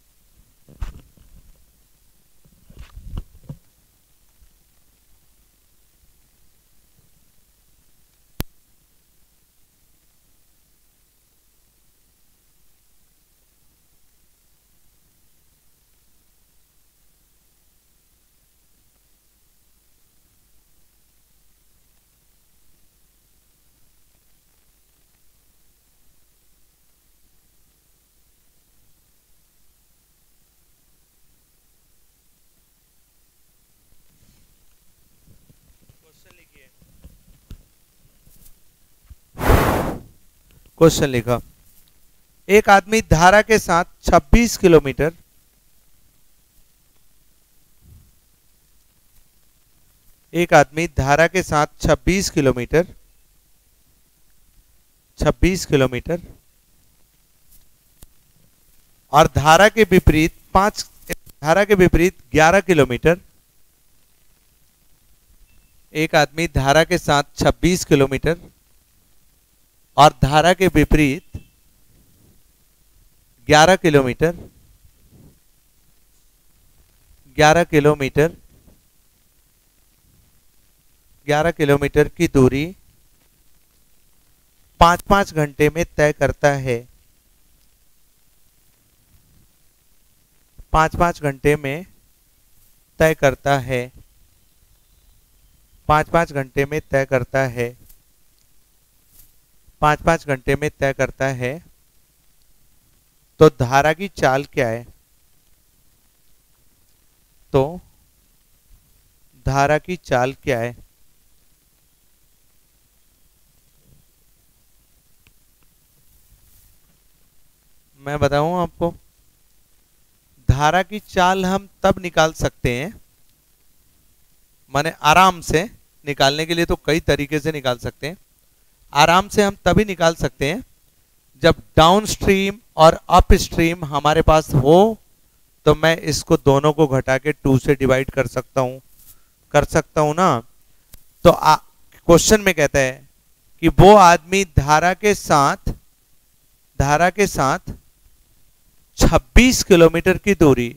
क्वेश्चन लिखा। एक आदमी धारा के साथ 26 किलोमीटर एक आदमी धारा के साथ 26 किलोमीटर 26 किलोमीटर और धारा के विपरीत पाँच, धारा के विपरीत 11 किलोमीटर, एक आदमी धारा के साथ 26 किलोमीटर और धारा के विपरीत 11 किलोमीटर 11 किलोमीटर 11 किलोमीटर की दूरी पाँच पाँच घंटे में तय करता है। पाँच पाँच घंटे में तय करता है। पाँच पाँच घंटे में तय करता है। पाँच पाँच घंटे में तय करता है। तो धारा की चाल क्या है? तो धारा की चाल क्या है? मैं बताऊँ आपको। धारा की चाल हम तब निकाल सकते हैं, माने आराम से निकालने के लिए तो कई तरीके से निकाल सकते हैं। आराम से हम तभी निकाल सकते हैं जब डाउन स्ट्रीम और अप स्ट्रीम हमारे पास हो तो मैं इसको दोनों को घटा के टू से डिवाइड कर सकता हूँ। कर सकता हूँ ना? तो क्वेश्चन में कहता है कि वो आदमी धारा के साथ, धारा के साथ 26 किलोमीटर की दूरी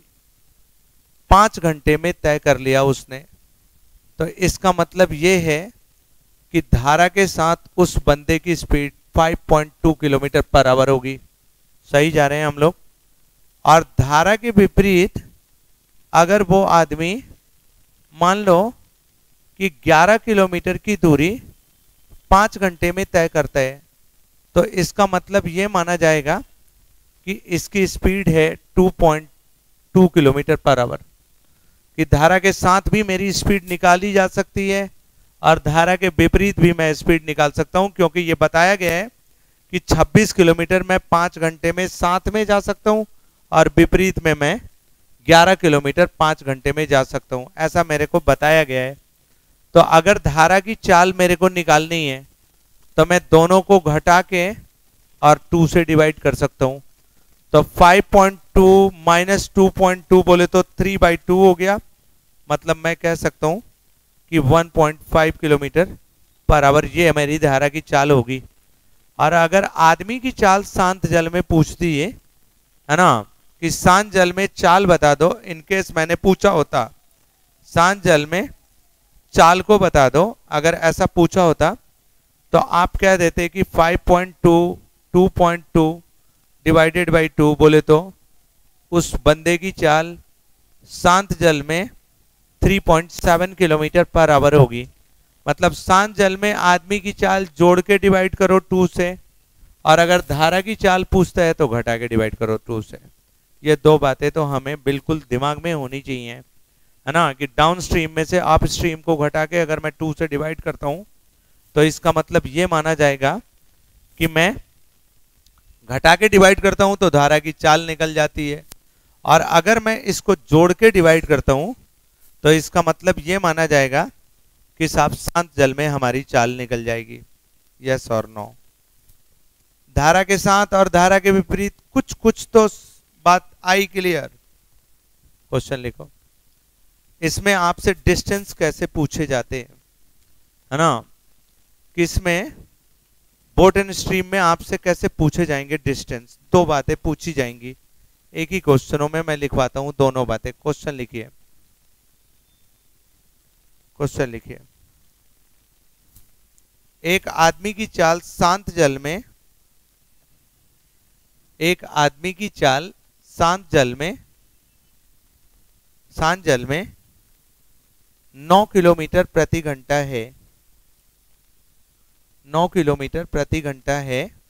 पाँच घंटे में तय कर लिया उसने। तो इसका मतलब यह है कि धारा के साथ उस बंदे की स्पीड 5.2 किलोमीटर पर आवर होगी। सही जा रहे हैं हम लोग? और धारा के विपरीत अगर वो आदमी मान लो कि 11 किलोमीटर की दूरी पाँच घंटे में तय करता है तो इसका मतलब ये माना जाएगा कि इसकी स्पीड है 2.2 किलोमीटर पर आवर कि धारा के साथ भी मेरी स्पीड निकाली जा सकती है और धारा के विपरीत भी मैं स्पीड निकाल सकता हूँ, क्योंकि ये बताया गया है कि 26 किलोमीटर मैं पाँच घंटे में साथ में जा सकता हूँ और विपरीत में मैं 11 किलोमीटर पाँच घंटे में जा सकता हूँ, ऐसा मेरे को बताया गया है। तो अगर धारा की चाल मेरे को निकालनी है तो मैं दोनों को घटा के और टू से डिवाइड कर सकता हूँ। तो 5.2 माइनस टू बोले तो 3 बाई टू हो गया मतलब मैं कह सकता हूँ कि 1.5 किलोमीटर पर आवर ये मेरी धारा की चाल होगी। और अगर आदमी की चाल शांत जल में पूछती है है ना, कि शांत जल में चाल बता दो इनकेस मैंने पूछा होता, शांत जल में चाल को बता दो, अगर ऐसा पूछा होता तो आप कह देते कि 5.2 2.2 डिवाइडेड बाई टू बोले तो उस बंदे की चाल शांत जल में 3.7 किलोमीटर पर आवर होगी। मतलब शांत जल में आदमी की चाल जोड़ के डिवाइड करो टू से, और अगर धारा की चाल पूछता है तो घटा के डिवाइड करो टू से। ये दो बातें तो हमें बिल्कुल दिमाग में होनी चाहिए, है ना, कि डाउन स्ट्रीम में से अप स्ट्रीम को घटा के अगर मैं टू से डिवाइड करता हूँ तो इसका मतलब ये माना जाएगा कि मैं घटा के डिवाइड करता हूँ तो धारा की चाल निकल जाती है, और अगर मैं इसको जोड़ के डिवाइड करता हूँ तो इसका मतलब ये माना जाएगा कि साफ़ शांत जल में हमारी चाल निकल जाएगी। यस और नो। धारा के साथ और धारा के विपरीत कुछ कुछ तो बात आई क्लियर। क्वेश्चन लिखो। इसमें आपसे डिस्टेंस कैसे पूछे जाते हैं? है ना? किसमें? बोट एंड स्ट्रीम में आपसे कैसे पूछे जाएँगे डिस्टेंस? दो बातें पूछी जाएँगी। एक ही क्वेश्चनों में मैं लिखवाता हूँ, दोनों बातें। क्वेश्चन लिखिए। क्वेश्चन लिखिए। एक आदमी की चाल शांत जल में, एक आदमी की चाल शांत जल में, शांत जल में 9 किलोमीटर प्रति घंटा है। नौ किलोमीटर प्रति घंटा है।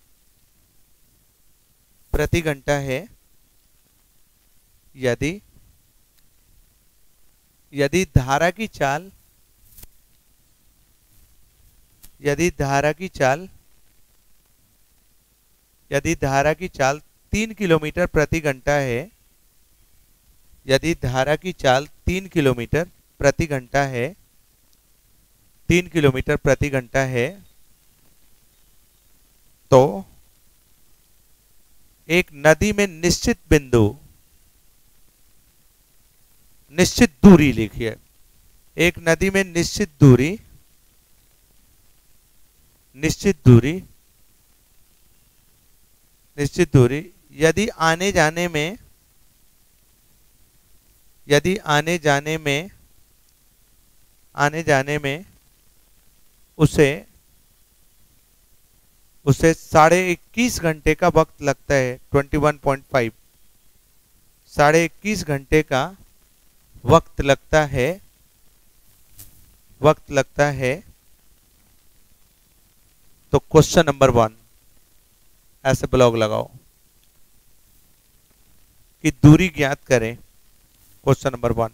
प्रति घंटा है। यदि यदि धारा की चाल यदि धारा की चाल, यदि धारा की चाल तीन किलोमीटर प्रति घंटा है, यदि धारा की चाल तीन किलोमीटर प्रति घंटा है, तीन किलोमीटर प्रति घंटा है तो एक नदी में निश्चित बिंदु, निश्चित दूरी लिखिए, एक नदी में निश्चित दूरी निश्चित दूरी निश्चित दूरी, यदि आने जाने में, यदि आने जाने में, आने जाने में उसे उसे साढ़े इक्कीस घंटे का वक्त लगता है, ट्वेंटी वन पॉइंट फाइव। साढ़े इक्कीस घंटे का वक्त लगता है, वक्त लगता है तो क्वेश्चन नंबर वन ऐसे ब्लॉग लगाओ कि दूरी ज्ञात करें क्वेश्चन नंबर वन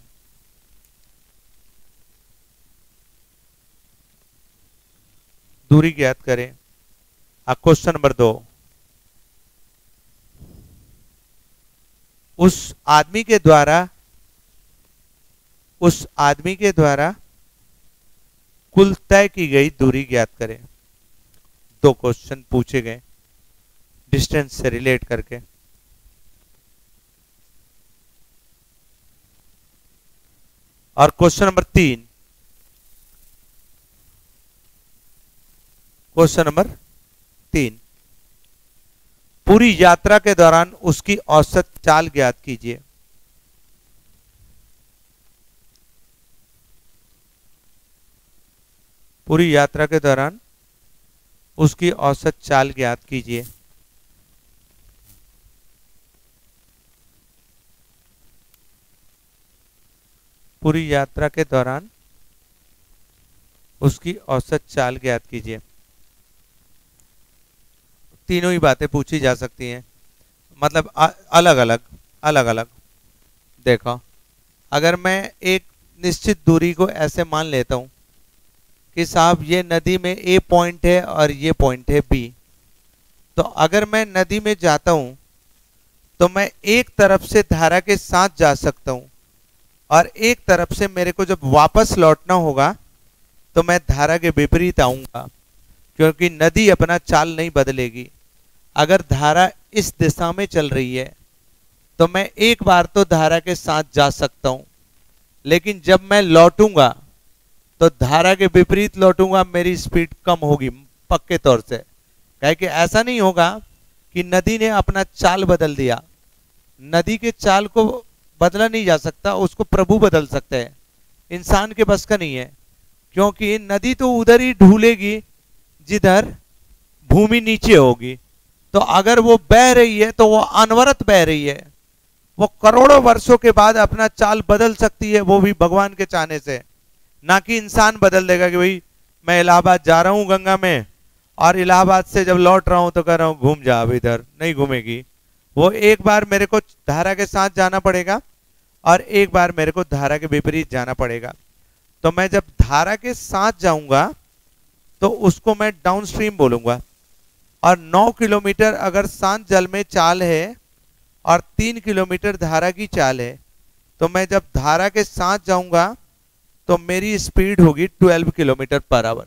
दूरी ज्ञात करें अब क्वेश्चन नंबर दो. उस आदमी के द्वारा, उस आदमी के द्वारा कुल तय की गई दूरी ज्ञात करें। दो क्वेश्चन पूछे गए। डिस्टेंस से रिलेट करके। और क्वेश्चन नंबर तीन। क्वेश्चन नंबर तीन। पूरी यात्रा के दौरान उसकी औसत चाल ज्ञात कीजिए। पूरी यात्रा के दौरान उसकी औसत चाल ज्ञात कीजिए। पूरी यात्रा के दौरान उसकी औसत चाल ज्ञात कीजिए। तीनों ही बातें पूछी जा सकती हैं। मतलब अलग अलग अलग अलग देखो, अगर मैं एक निश्चित दूरी को ऐसे मान लेता हूँ कि साहब, ये नदी में ए पॉइंट है और ये पॉइंट है बी तो अगर मैं नदी में जाता हूँ तो मैं एक तरफ़ से धारा के साथ जा सकता हूँ और एक तरफ़ से मेरे को जब वापस लौटना होगा तो मैं धारा के विपरीत आऊँगा, क्योंकि नदी अपना चाल नहीं बदलेगी। अगर धारा इस दिशा में चल रही है तो मैं एक बार तो धारा के साथ जा सकता हूँ, लेकिन जब मैं लौटूँगा तो धारा के विपरीत लौटूँगा, मेरी स्पीड कम होगी, पक्के तौर से। कहे कि ऐसा नहीं होगा कि नदी ने अपना चाल बदल दिया। नदी के चाल को बदला नहीं जा सकता, उसको प्रभु बदल सकते हैं। इंसान के बस का नहीं है, क्योंकि नदी तो उधर ही ढूलेगी जिधर भूमि नीचे होगी। तो अगर वो बह रही है तो वो अनवरत बह रही है। वो करोड़ों वर्षों के बाद अपना चाल बदल सकती है, वो भी भगवान के चाहने से। ना कि इंसान बदल देगा कि भाई, मैं इलाहाबाद जा रहा हूँ गंगा में, और इलाहाबाद से जब लौट रहा हूँ तो कह रहा हूँ, घूम जा अब इधर, नहीं घूमेगी। वो एक बार मेरे को धारा के साथ जाना पड़ेगा, और एक बार मेरे को धारा के विपरीत जाना पड़ेगा। तो मैं जब धारा के साथ जाऊँगा तो उसको मैं डाउन स्ट्रीम बोलूँगा। और 9 किलोमीटर अगर शांत जल में चाल है, और 3 किलोमीटर धारा की चाल है तो मैं जब धारा के साथ जाऊँगा तो मेरी स्पीड होगी 12 किलोमीटर पर आवर।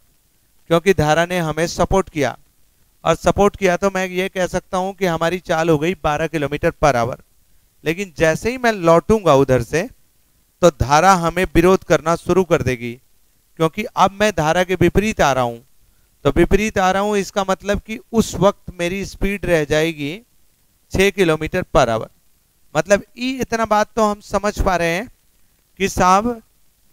क्योंकि धारा ने हमें सपोर्ट किया। और सपोर्ट किया तो मैं ये कह सकता हूँ कि हमारी चाल हो गई 12 किलोमीटर पर आवर। लेकिन जैसे ही मैं लौटूँगा उधर से तो धारा हमें विरोध करना शुरू कर देगी। क्योंकि अब मैं धारा के विपरीत आ रहा हूँ। तो विपरीत आ रहा हूँ, इसका मतलब कि उस वक्त मेरी स्पीड रह जाएगी छह किलोमीटर पर आवर। मतलब ई इतना बात तो हम समझ पा रहे हैं कि साहब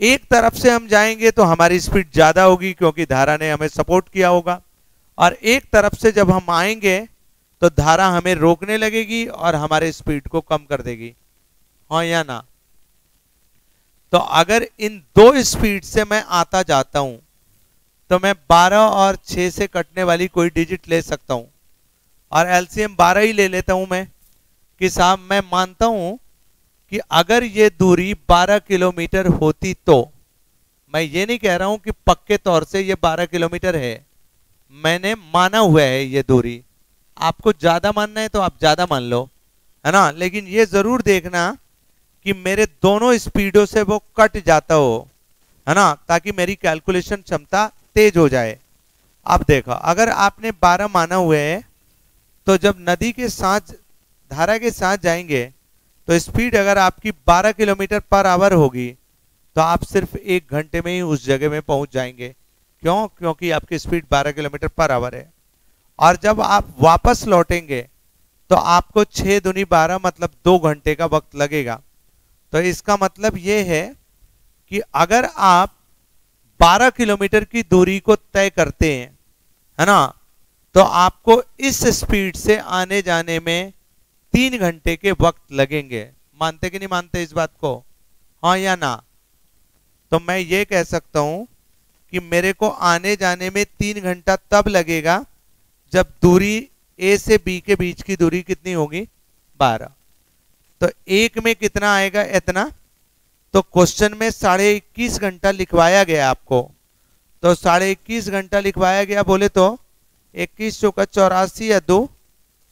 एक तरफ़ से हम जाएँगे तो हमारी स्पीड ज़्यादा होगी क्योंकि धारा ने हमें सपोर्ट किया होगा। और एक तरफ़ से जब हम आएँगे तो धारा हमें रोकने लगेगी और हमारे स्पीड को कम कर देगी। हाँ या ना? तो अगर इन दो स्पीड से मैं आता जाता हूँ तो मैं 12 और 6 से कटने वाली कोई डिजिट ले सकता हूँ। और एलसीएम 12 ही ले लेता हूँ मैं। कि साहब, मैं मानता हूँ कि अगर ये दूरी 12 किलोमीटर होती तो मैं ये नहीं कह रहा हूँ कि पक्के तौर से ये 12 किलोमीटर है। मैंने माना हुआ है ये दूरी। आपको ज़्यादा मानना है तो आप ज़्यादा मान लो, है ना? लेकिन ये ज़रूर देखना कि मेरे दोनों स्पीडों से वो कट जाता हो, है ना? ताकि मेरी कैलकुलेशन क्षमता तेज हो जाए। अब देखो, अगर आपने 12 माना हुए है तो जब नदी के साथ, धारा के साथ जाएँगे तो स्पीड अगर आपकी 12 किलोमीटर पर आवर होगी तो आप सिर्फ़ एक घंटे में ही उस जगह में पहुँच जाएँगे। क्यों? क्योंकि आपकी स्पीड 12 किलोमीटर पर आवर है। और जब आप वापस लौटेंगे तो आपको छह दुनी बारह मतलब दो घंटे का वक्त लगेगा। तो इसका मतलब ये है कि अगर आप 12 किलोमीटर की दूरी को तय करते हैं, है ना तो आपको इस स्पीड से आने जाने में तीन घंटे के वक्त लगेंगे। मानते कि नहीं मानते इस बात को? हाँ या ना? तो मैं ये कह सकता हूँ कि मेरे को आने जाने में तीन घंटा तब लगेगा जब दूरी ए से बी के बीच की दूरी कितनी होगी? बारह। तो एक में कितना आएगा इतना? तो क्वेश्चन में साढ़े इक्कीस घंटा लिखवाया गया आपको। तो साढ़े इक्कीस घंटा लिखवाया गया, बोले तो? इक्कीस चौका चौरासी या दो?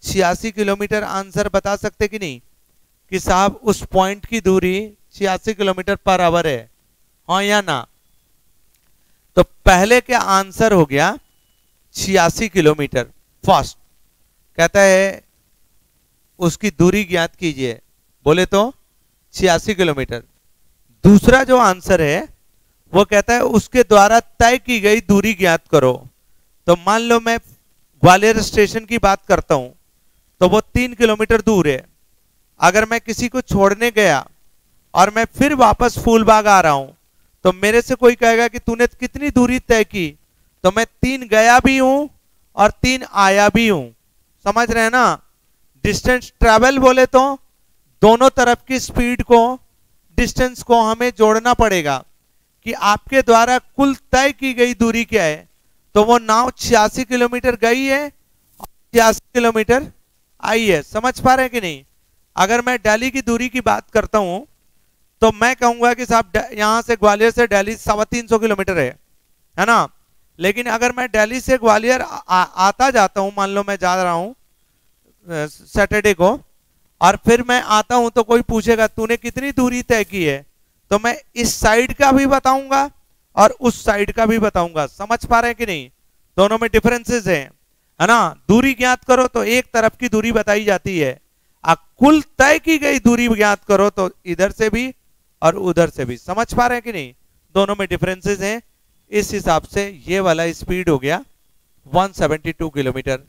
छियासी किलोमीटर आंसर बता सकते कि नहीं? कि साहब, उस पॉइंट की दूरी छियासी किलोमीटर पर आवर है। हाँ या ना? तो पहले क्या आंसर हो गया? छियासी किलोमीटर। फ़र्स्ट कहता है, उसकी दूरी ज्ञात कीजिए। बोले तो छियासी किलोमीटर। दूसरा जो आंसर है, वो कहता है, उसके द्वारा तय की गई दूरी ज्ञात करो। तो मान लो मैं ग्वालियर स्टेशन की बात करता हूँ। तो वो तीन किलोमीटर दूर है। अगर मैं किसी को छोड़ने गया और मैं फिर वापस फूलबाग आ रहा हूँ तो मेरे से कोई कहेगा कि तूने कितनी दूरी तय की? तो मैं तीन गया भी हूँ और तीन आया भी हूँ। समझ रहे हैं ना? डिस्टेंस ट्रेवल बोले तो दोनों तरफ़ की स्पीड को डिस्टेंस को हमें जोड़ना पड़ेगा कि आपके द्वारा कुल तय की गई दूरी क्या है। तो वो नाव छियासी किलोमीटर गई है छियासी किलोमीटर है, समझ पा रहे हैं कि नहीं? अगर मैं दिल्ली की दूरी की बात करता हूँ तो मैं कहूँगा कि साहब यहाँ से ग्वालियर से दिल्ली सवा तीन सौ किलोमीटर है है ना? लेकिन अगर मैं दिल्ली से ग्वालियर आता जाता हूँ, मान लो मैं जा रहा हूँ सैटरडे को, और फिर मैं आता हूँ तो कोई पूछेगा, तूने कितनी दूरी तय की है? तो मैं इस साइड का भी बताऊँगा और उस साइड का भी बताऊँगा, समझ पा रहे हैं कि नहीं? दोनों में डिफरेंसेस हैं। है ना? दूरी ज्ञात करो तो एक तरफ़ की दूरी बताई जाती है। आ, कुल तय की गई दूरी ज्ञात करो तो इधर से भी और उधर से भी। समझ पा रहे हैं कि नहीं? दोनों में डिफरेंसेस हैं। इस हिसाब से ये वाला स्पीड हो गया 172 किलोमीटर।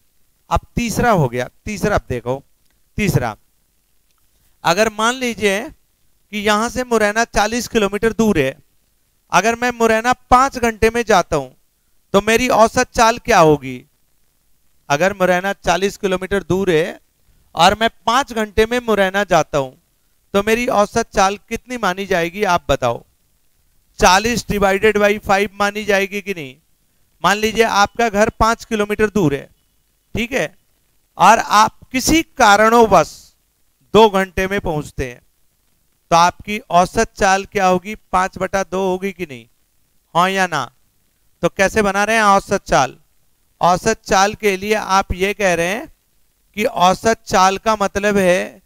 अब तीसरा हो गया। तीसरा अब देखो। तीसरा। अगर मान लीजिए कि यहाँ से मुरैना 40 किलोमीटर दूर है। अगर मैं मुरैना पाँच घंटे में जाता हूँ तो मेरी औसत चाल क्या होगी? अगर मुरैना 40 किलोमीटर दूर है और मैं पाँच घंटे में मुरैना जाता हूँ तो मेरी औसत चाल कितनी मानी जाएगी आप बताओ? 40 डिवाइडेड बाई फाइव मानी जाएगी कि नहीं? मान लीजिए आपका घर पाँच किलोमीटर दूर है, ठीक है? और आप किसी कारणोंवश दो घंटे में पहुँचते हैं तो आपकी औसत चाल क्या होगी? पाँच बटा दो होगी कि नहीं? हाँ या ना? तो कैसे बना रहे हैं औसत चाल? औसत चाल के लिए आप ये कह रहे हैं कि औसत चाल का मतलब है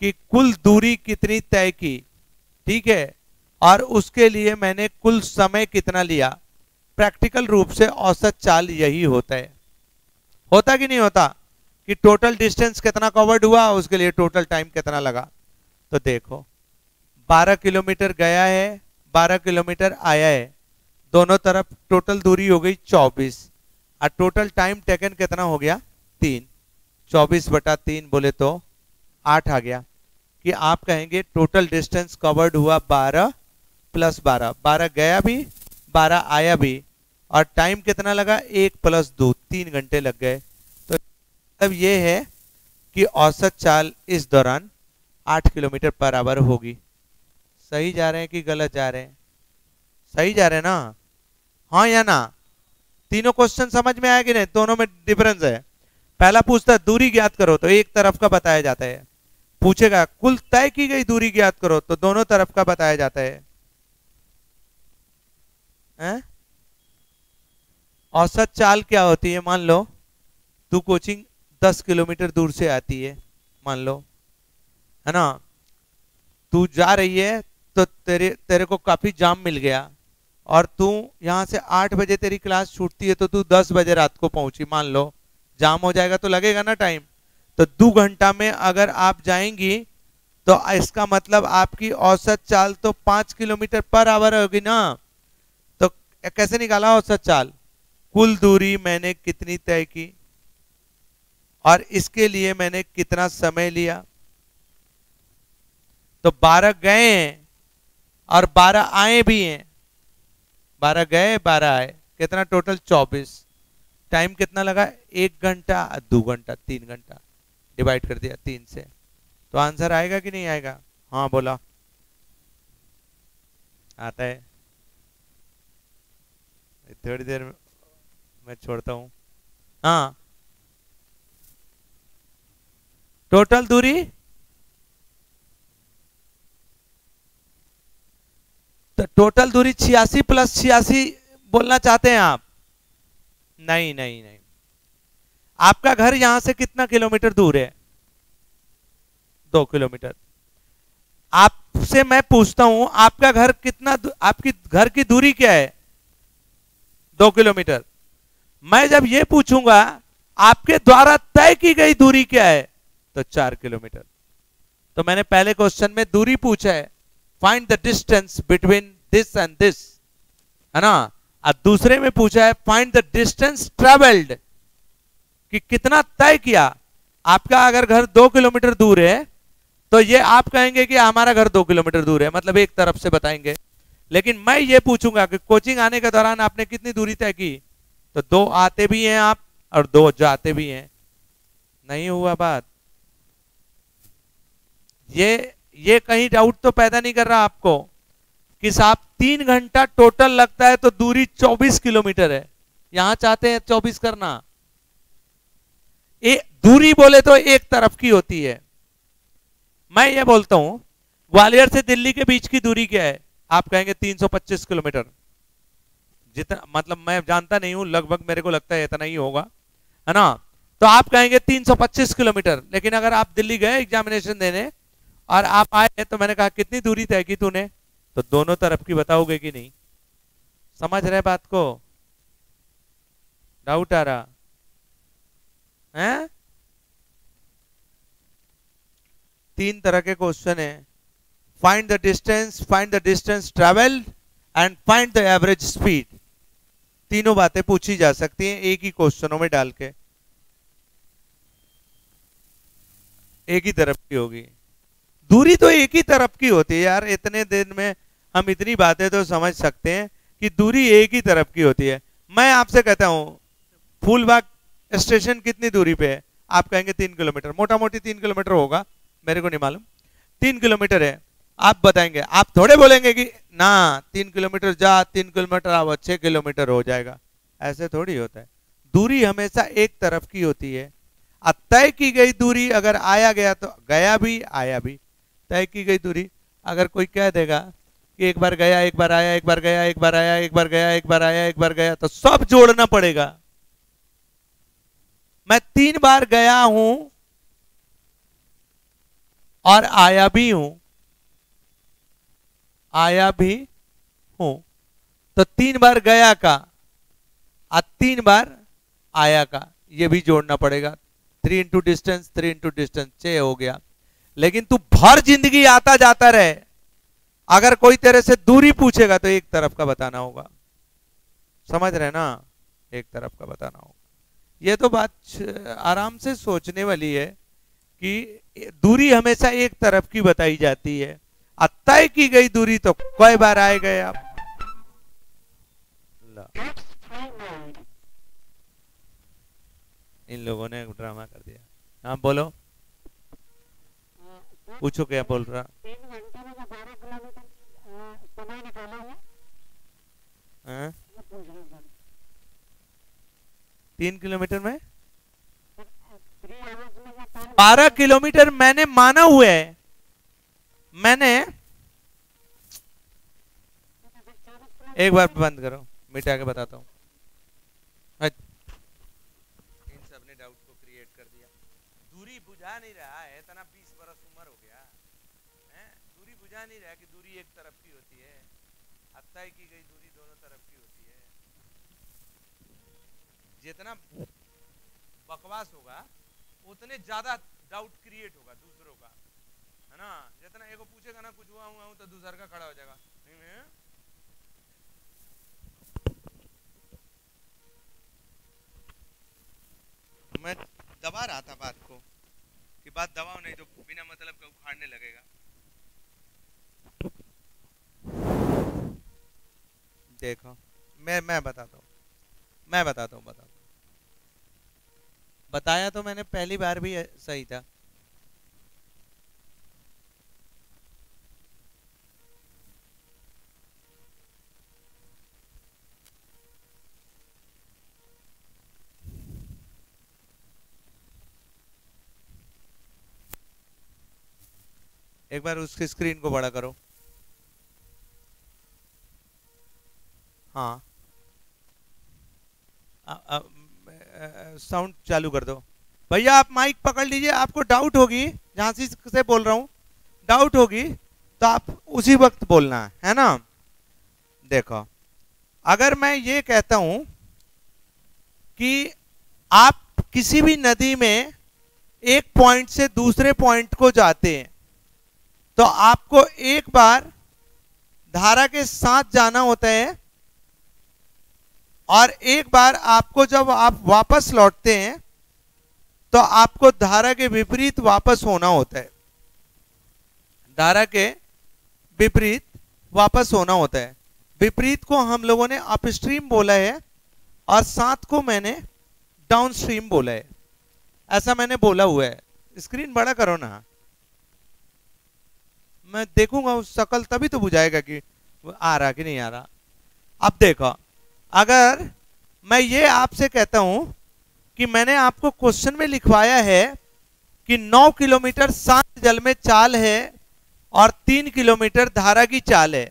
कि कुल दूरी कितनी तय की, ठीक है? और उसके लिए मैंने कुल समय कितना लिया? प्रैक्टिकल रूप से औसत चाल यही होता है। होता कि नहीं होता? कि टोटल डिस्टेंस कितना कवर्ड हुआ, उसके लिए टोटल टाइम कितना लगा? तो देखो 12 किलोमीटर गया है 12 किलोमीटर आया है, दोनों तरफ़ टोटल दूरी हो गई 24 और टोटल टाइम टेकन कितना हो गया? तीन। चौबीस बटा तीन बोले तो आठ आ गया। कि आप कहेंगे टोटल डिस्टेंस कवर्ड हुआ 12 प्लस 12 12 गया भी 12 आया भी। और टाइम कितना लगा? एक प्लस दो। तीन घंटे लग गए। तो मतलब ये है कि औसत चाल इस दौरान आठ किलोमीटर पर आवर होगी। सही जा रहे हैं कि गलत जा रहे हैं? सही जा रहे हैं ना? हाँ या ना? तीनों क्वेश्चन समझ में आया कि नहीं? दोनों में डिफरेंस है। पहला पूछता है, दूरी ज्ञात करो तो एक तरफ़ का बताया जाता है। पूछेगा, कुल तय की गई दूरी ज्ञात करो तो दोनों तरफ़ का बताया जाता है? औसत चाल क्या होती है, मान लो? तू कोचिंग दस किलोमीटर दूर से आती है, मान लो। है ना? तू जा रही है तो तेरे तेरे को काफ़ी जाम मिल गया। और तू यहाँ से आठ बजे तेरी क्लास छूटती है तो तू दस बजे रात को पहुँची, मान लो। जाम हो जाएगा तो लगेगा ना टाइम तो दो घंटा में अगर आप जाएँगी तो इसका मतलब आपकी औसत चाल तो पाँच किलोमीटर पर आवर होगी ना। तो कैसे निकाला औसत चाल? कुल दूरी मैंने कितनी तय की? और इसके लिए मैंने कितना समय लिया? तो 12 गए हैं और 12 आए भी हैं। 12 गए 12 आए। कितना टोटल 24 टाइम कितना लगा? एक घंटा, दो घंटा, तीन घंटा। डिवाइड कर दिया, तीन से। तो आंसर आएगा कि नहीं आएगा? हाँ बोला। आता है। थोड़ी देर मैं छोड़ता हूँ। हाँ। टोटल दूरी? तो टोटल दूरी छियासी प्लस छियासी बोलना चाहते हैं आप? नहीं नहीं नहीं। आपका घर यहाँ से कितना किलोमीटर दूर है? दो किलोमीटर। आपसे मैं पूछता हूँ, आपका घर कितना आपकी घर की दूरी क्या है? दो किलोमीटर। मैं जब ये पूछूँगा, आपके द्वारा तय की गई दूरी क्या है? तो चार किलोमीटर। तो मैंने पहले क्वेश्चन में दूरी पूछा है। Find the distance between this and this है ना? अब दूसरे में पूछा है फाइंड द डिस्टेंस ट्रेवल्ड कि कितना तय किया? आपका अगर घर दो किलोमीटर दूर है तो ये आप कहेंगे कि हमारा घर दो किलोमीटर दूर है मतलब एक तरफ़ से बताएँगे। लेकिन मैं ये पूछूँगा कि कोचिंग आने के दौरान आपने कितनी दूरी तय की? तो दो आते भी हैं आप, और दो जाते भी हैं। नहीं हुआ बात। ये ये कहीं डाउट तो पैदा नहीं कर रहा आपको कि साहब तीन घंटा टोटल लगता है तो दूरी 24 किलोमीटर है। यहाँ चाहते हैं 24 करना। ए, दूरी बोले तो एक तरफ़ की होती है। मैं ये बोलता हूँ ग्वालियर से दिल्ली के बीच की दूरी क्या है? आप कहेंगे 325 किलोमीटर। जितना मतलब मैं जानता नहीं हूँ लगभग मेरे को लगता है इतना ही होगा है ना? तो आप कहेंगे 325 किलोमीटर लेकिन अगर आप दिल्ली गए एग्जामिनेशन देने और आप आए तो मैंने कहा, कितनी दूरी तय की तूने? तो दोनों तरफ़ की बताओगे कि नहीं? समझ रहे बात को? डाउट आ रहा। है? तीन तरह के क्वेश्चन है। Find the distance find the distance travelled and find the average speed तीनों बातें पूछी जा सकती हैं, एक ही क्वेश्चनों में डाल के। एक ही तरफ़ की होगी। दूरी तो एक ही तरफ़ की होती है यार, इतने दिन में हम इतनी बातें तो समझ सकते हैं कि दूरी एक ही तरफ़ की होती है। मैं आपसे कहता हूँ, फूलबाग स्टेशन कितनी दूरी पे है? आप कहेंगे तीन किलोमीटर। मोटा मोटी तीन किलोमीटर होगा, मेरे को नहीं मालूम। तीन किलोमीटर है। आप बताएँगे, आप थोड़े बोलेंगे कि ना, तीन किलोमीटर जा, तीन किलोमीटर आओ, छह किलोमीटर हो जाएगा। ऐसे थोड़ी होता है। दूरी हमेशा एक तरफ़ की होती है। तय की गई दूरी अगर आया गया तो गया भी, आया भी। तय की गई दूरी। अगर कोई कह देगा कि एक बार गया, एक बार आया, एक बार गया, एक बार आया, एक बार गया, एक बार आया, एक बार गया तो सब जोड़ना पड़ेगा। मैं तीन बार गया हूँ और आया भी हूँ। आया भी हूँ। तो तीन बार गया का और तीन बार आया का, ये भी जोड़ना पड़ेगा। Three into distance three into distance छ हो गया। लेकिन तू भर ज़िंदगी आता जाता रहे। अगर कोई तेरे से दूरी पूछेगा तो एक तरफ़ का बताना होगा। समझ रहे ना? एक तरफ़ का बताना होगा। यह तो बात आराम से सोचने वाली है कि दूरी हमेशा एक तरफ़ की बताई जाती है। तय की गई दूरी तो कई बार आए गए आप। इन लोगों ने ड्रामा कर दिया। हाँ बोलो। पूछो क्या बोल रहा? हाँ? तीन किलोमीटर में? बारह किलोमीटर। मैंने माना हुआ है। मैंने एक बार बंद करो मिटा के बताता हूँ। इन जितना बकवास होगा, उतने ज़्यादा डाउट क्रिएट होगा दूसरों का, है ना? जितना एक पूछेगा ना, कुछ हुआ हुआ तो दूसरा का खड़ा हो जाएगा। मैं दबा रहा था बात को, कि बात दबाओ नहीं तो बिना मतलब के उखाड़ने लगेगा। देखो, मैं मैं बताता हूँ। मैं बताता हूँ बताता हूँ। बताया तो मैंने, पहली बार भी सही था। एक बार उसकी स्क्रीन को बड़ा करो। हाँ। साउंड चालू कर दो। भैया, आप माइक पकड़ लीजिए, आपको डाउट होगी, झांसी से बोल रहा हूँ। डाउट होगी तो आप उसी वक्त बोलना, है ना? देखो, अगर मैं ये कहता हूँ कि आप किसी भी नदी में एक पॉइंट से दूसरे पॉइंट को जाते हैं तो आपको एक बार धारा के साथ जाना होता है और एक बार आपको जब आप वापस लौटते हैं तो आपको धारा के विपरीत वापस होना होता है। धारा के विपरीत वापस होना होता है। विपरीत को हम लोगों ने अपस्ट्रीम बोला है और साथ को मैंने डाउन स्ट्रीम बोला है। ऐसा मैंने बोला हुआ है। स्क्रीन बड़ा करो ना। मैं देखूँगा उस शकल तभी तो बुझाएगा कि आ रहा कि नहीं आ रहा। अब देखो अगर मैं ये आपसे कहता हूँ कि मैंने आपको क्वेश्चन में लिखवाया है कि 9 किलोमीटर शांत जल में चाल है और 3 किलोमीटर धारा की चाल है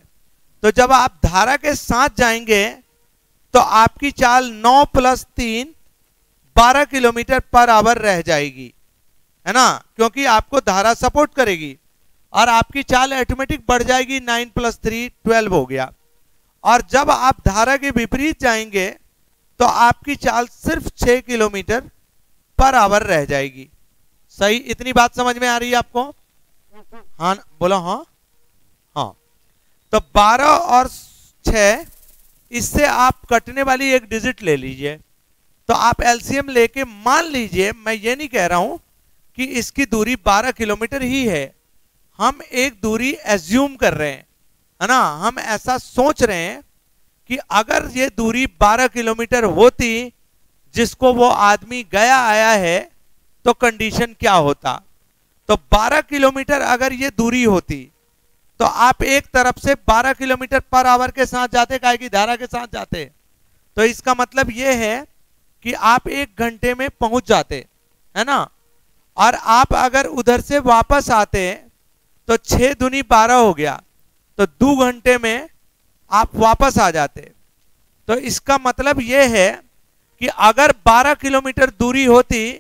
तो जब आप धारा के साथ जाएँगे तो आपकी चाल 9 प्लस तीन बारह किलोमीटर पर आवर रह जाएगी, है ना? क्योंकि आपको धारा सपोर्ट करेगी और आपकी चाल ऑटोमेटिक बढ़ जाएगी नाइन प्लस थ्री ट्वेल्व हो गया। और जब आप धारा के विपरीत जाएँगे तो आपकी चाल सिर्फ़ छह किलोमीटर पर आवर रह जाएगी। सही? इतनी बात समझ में आ रही है आपको? हाँ बोलो हाँ। हाँ। तो बारह और छ इससे आप कटने वाली एक डिजिट ले लीजिए। तो आप एलसीएम लेके मान लीजिए, मैं ये नहीं कह रहा हूँ कि इसकी दूरी 12 किलोमीटर ही है। हम एक दूरी एज्यूम कर रहे हैं। है ना, हम ऐसा सोच रहे हैं कि अगर ये दूरी 12 किलोमीटर होती, जिसको वो आदमी गया आया है तो कंडीशन क्या होता? तो 12 किलोमीटर अगर ये दूरी होती तो आप एक तरफ़ से 12 किलोमीटर पर आवर के साथ जाते काय की धारा के साथ जाते। तो इसका मतलब ये है कि आप एक घंटे में पहुँच जाते, है ना? और आप अगर उधर से वापस आते तो छह दुनी बारह हो गया। तो दो घंटे में आप वापस आ जाते। तो इसका मतलब यह है कि अगर 12 किलोमीटर दूरी होती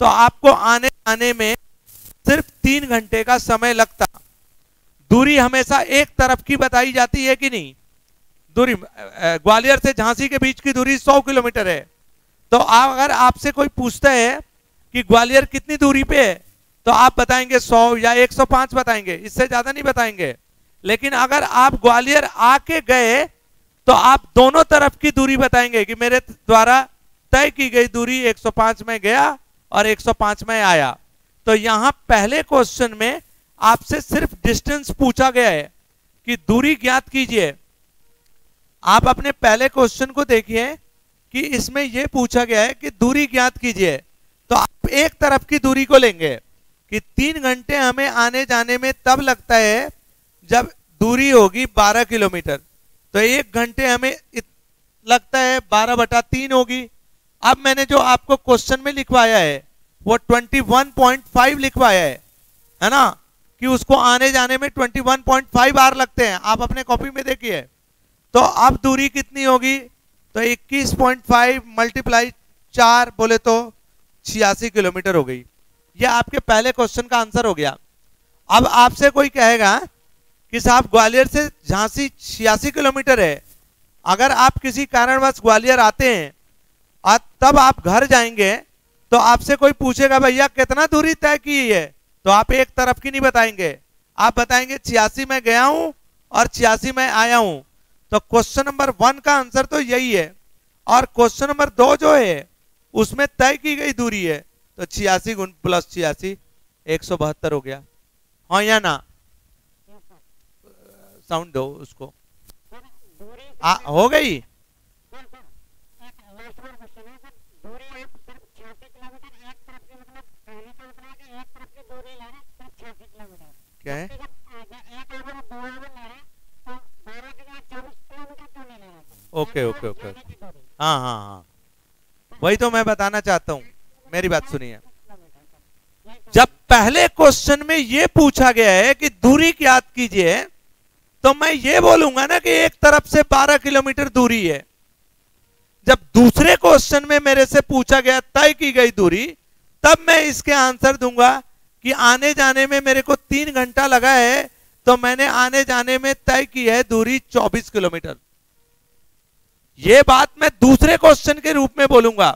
तो आपको आने आने में सिर्फ़ तीन घंटे का समय लगता। दूरी हमेशा एक तरफ़ की बताई जाती है कि नहीं? दूरी ग्वालियर से झांसी के बीच की दूरी 100 किलोमीटर है। तो आप अगर आपसे कोई पूछता है कि ग्वालियर कितनी दूरी पे है तो आप बताएँगे 100 या 105 बताएँगे। इससे ज़्यादा नहीं बताएँगे। लेकिन अगर आप ग्वालियर आके गए तो आप दोनों तरफ़ की दूरी बताएँगे कि मेरे द्वारा तय की गई दूरी 105 में गया और 105 में आया। तो यहाँ पहले क्वेश्चन में आपसे सिर्फ़ डिस्टेंस पूछा गया है कि दूरी ज्ञात कीजिए। आप अपने पहले क्वेश्चन को देखिए कि इसमें यह पूछा गया है कि दूरी ज्ञात कीजिए। तो आप एक तरफ़ की दूरी को लेंगे कि तीन घंटे हमें आने जाने में तब लगता है जब दूरी होगी 12 किलोमीटर तो एक घंटे हमें लगता है 12 बटा तीन होगी। अब मैंने जो आपको क्वेश्चन में लिखवाया है, वो 21.5 लिखवाया है है ना? कि उसको आने जाने में 21.5 आर लगते हैं। आप अपने कॉपी में देखिए। तो अब दूरी कितनी होगी? तो 21.5 मल्टीप्लाई चार बोले तो छियासी किलोमीटर हो गई। यह आपके पहले क्वेश्चन का आंसर हो गया। अब आपसे कोई कहेगा कि साहब ग्वालियर से झांसी, छियासी किलोमीटर है। अगर आप किसी कारणवश ग्वालियर आते हैं और तब आप घर जाएँगे तो आपसे कोई पूछेगा, भैया, कितना दूरी तय की है? तो आप एक तरफ़ की नहीं बताएँगे। आप बताएँगे, छियासी में गया हूँ और छियासी में आया हूँ। तो क्वेश्चन नंबर वन का आंसर तो यही है। और क्वेश्चन नंबर दो जो है, उसमें तय की गई दूरी है। तो छियासी गुण प्लस छियासी, एक सौ बहत्तर हो गया। हाँ या ना? साउंड दो उसको। आ, हो गई? क्या है? ओके ओके ओके हाँ हाँ हाँ। वही तो मैं बताना चाहता हूँ। मेरी बात सुनिए। जब पहले क्वेश्चन में ये पूछा गया है कि दूरी याद कीजिए तो मैं ये बोलूँगा ना कि एक तरफ़ से 12 किलोमीटर दूरी है। जब दूसरे क्वेश्चन में मेरे से पूछा गया, तय की गई दूरी, तब मैं इसके आंसर दूँगा कि आने जाने में मेरे को तीन घंटा लगा है तो मैंने आने जाने में तय की है दूरी 24 किलोमीटर। यह बात मैं दूसरे क्वेश्चन के रूप में बोलूँगा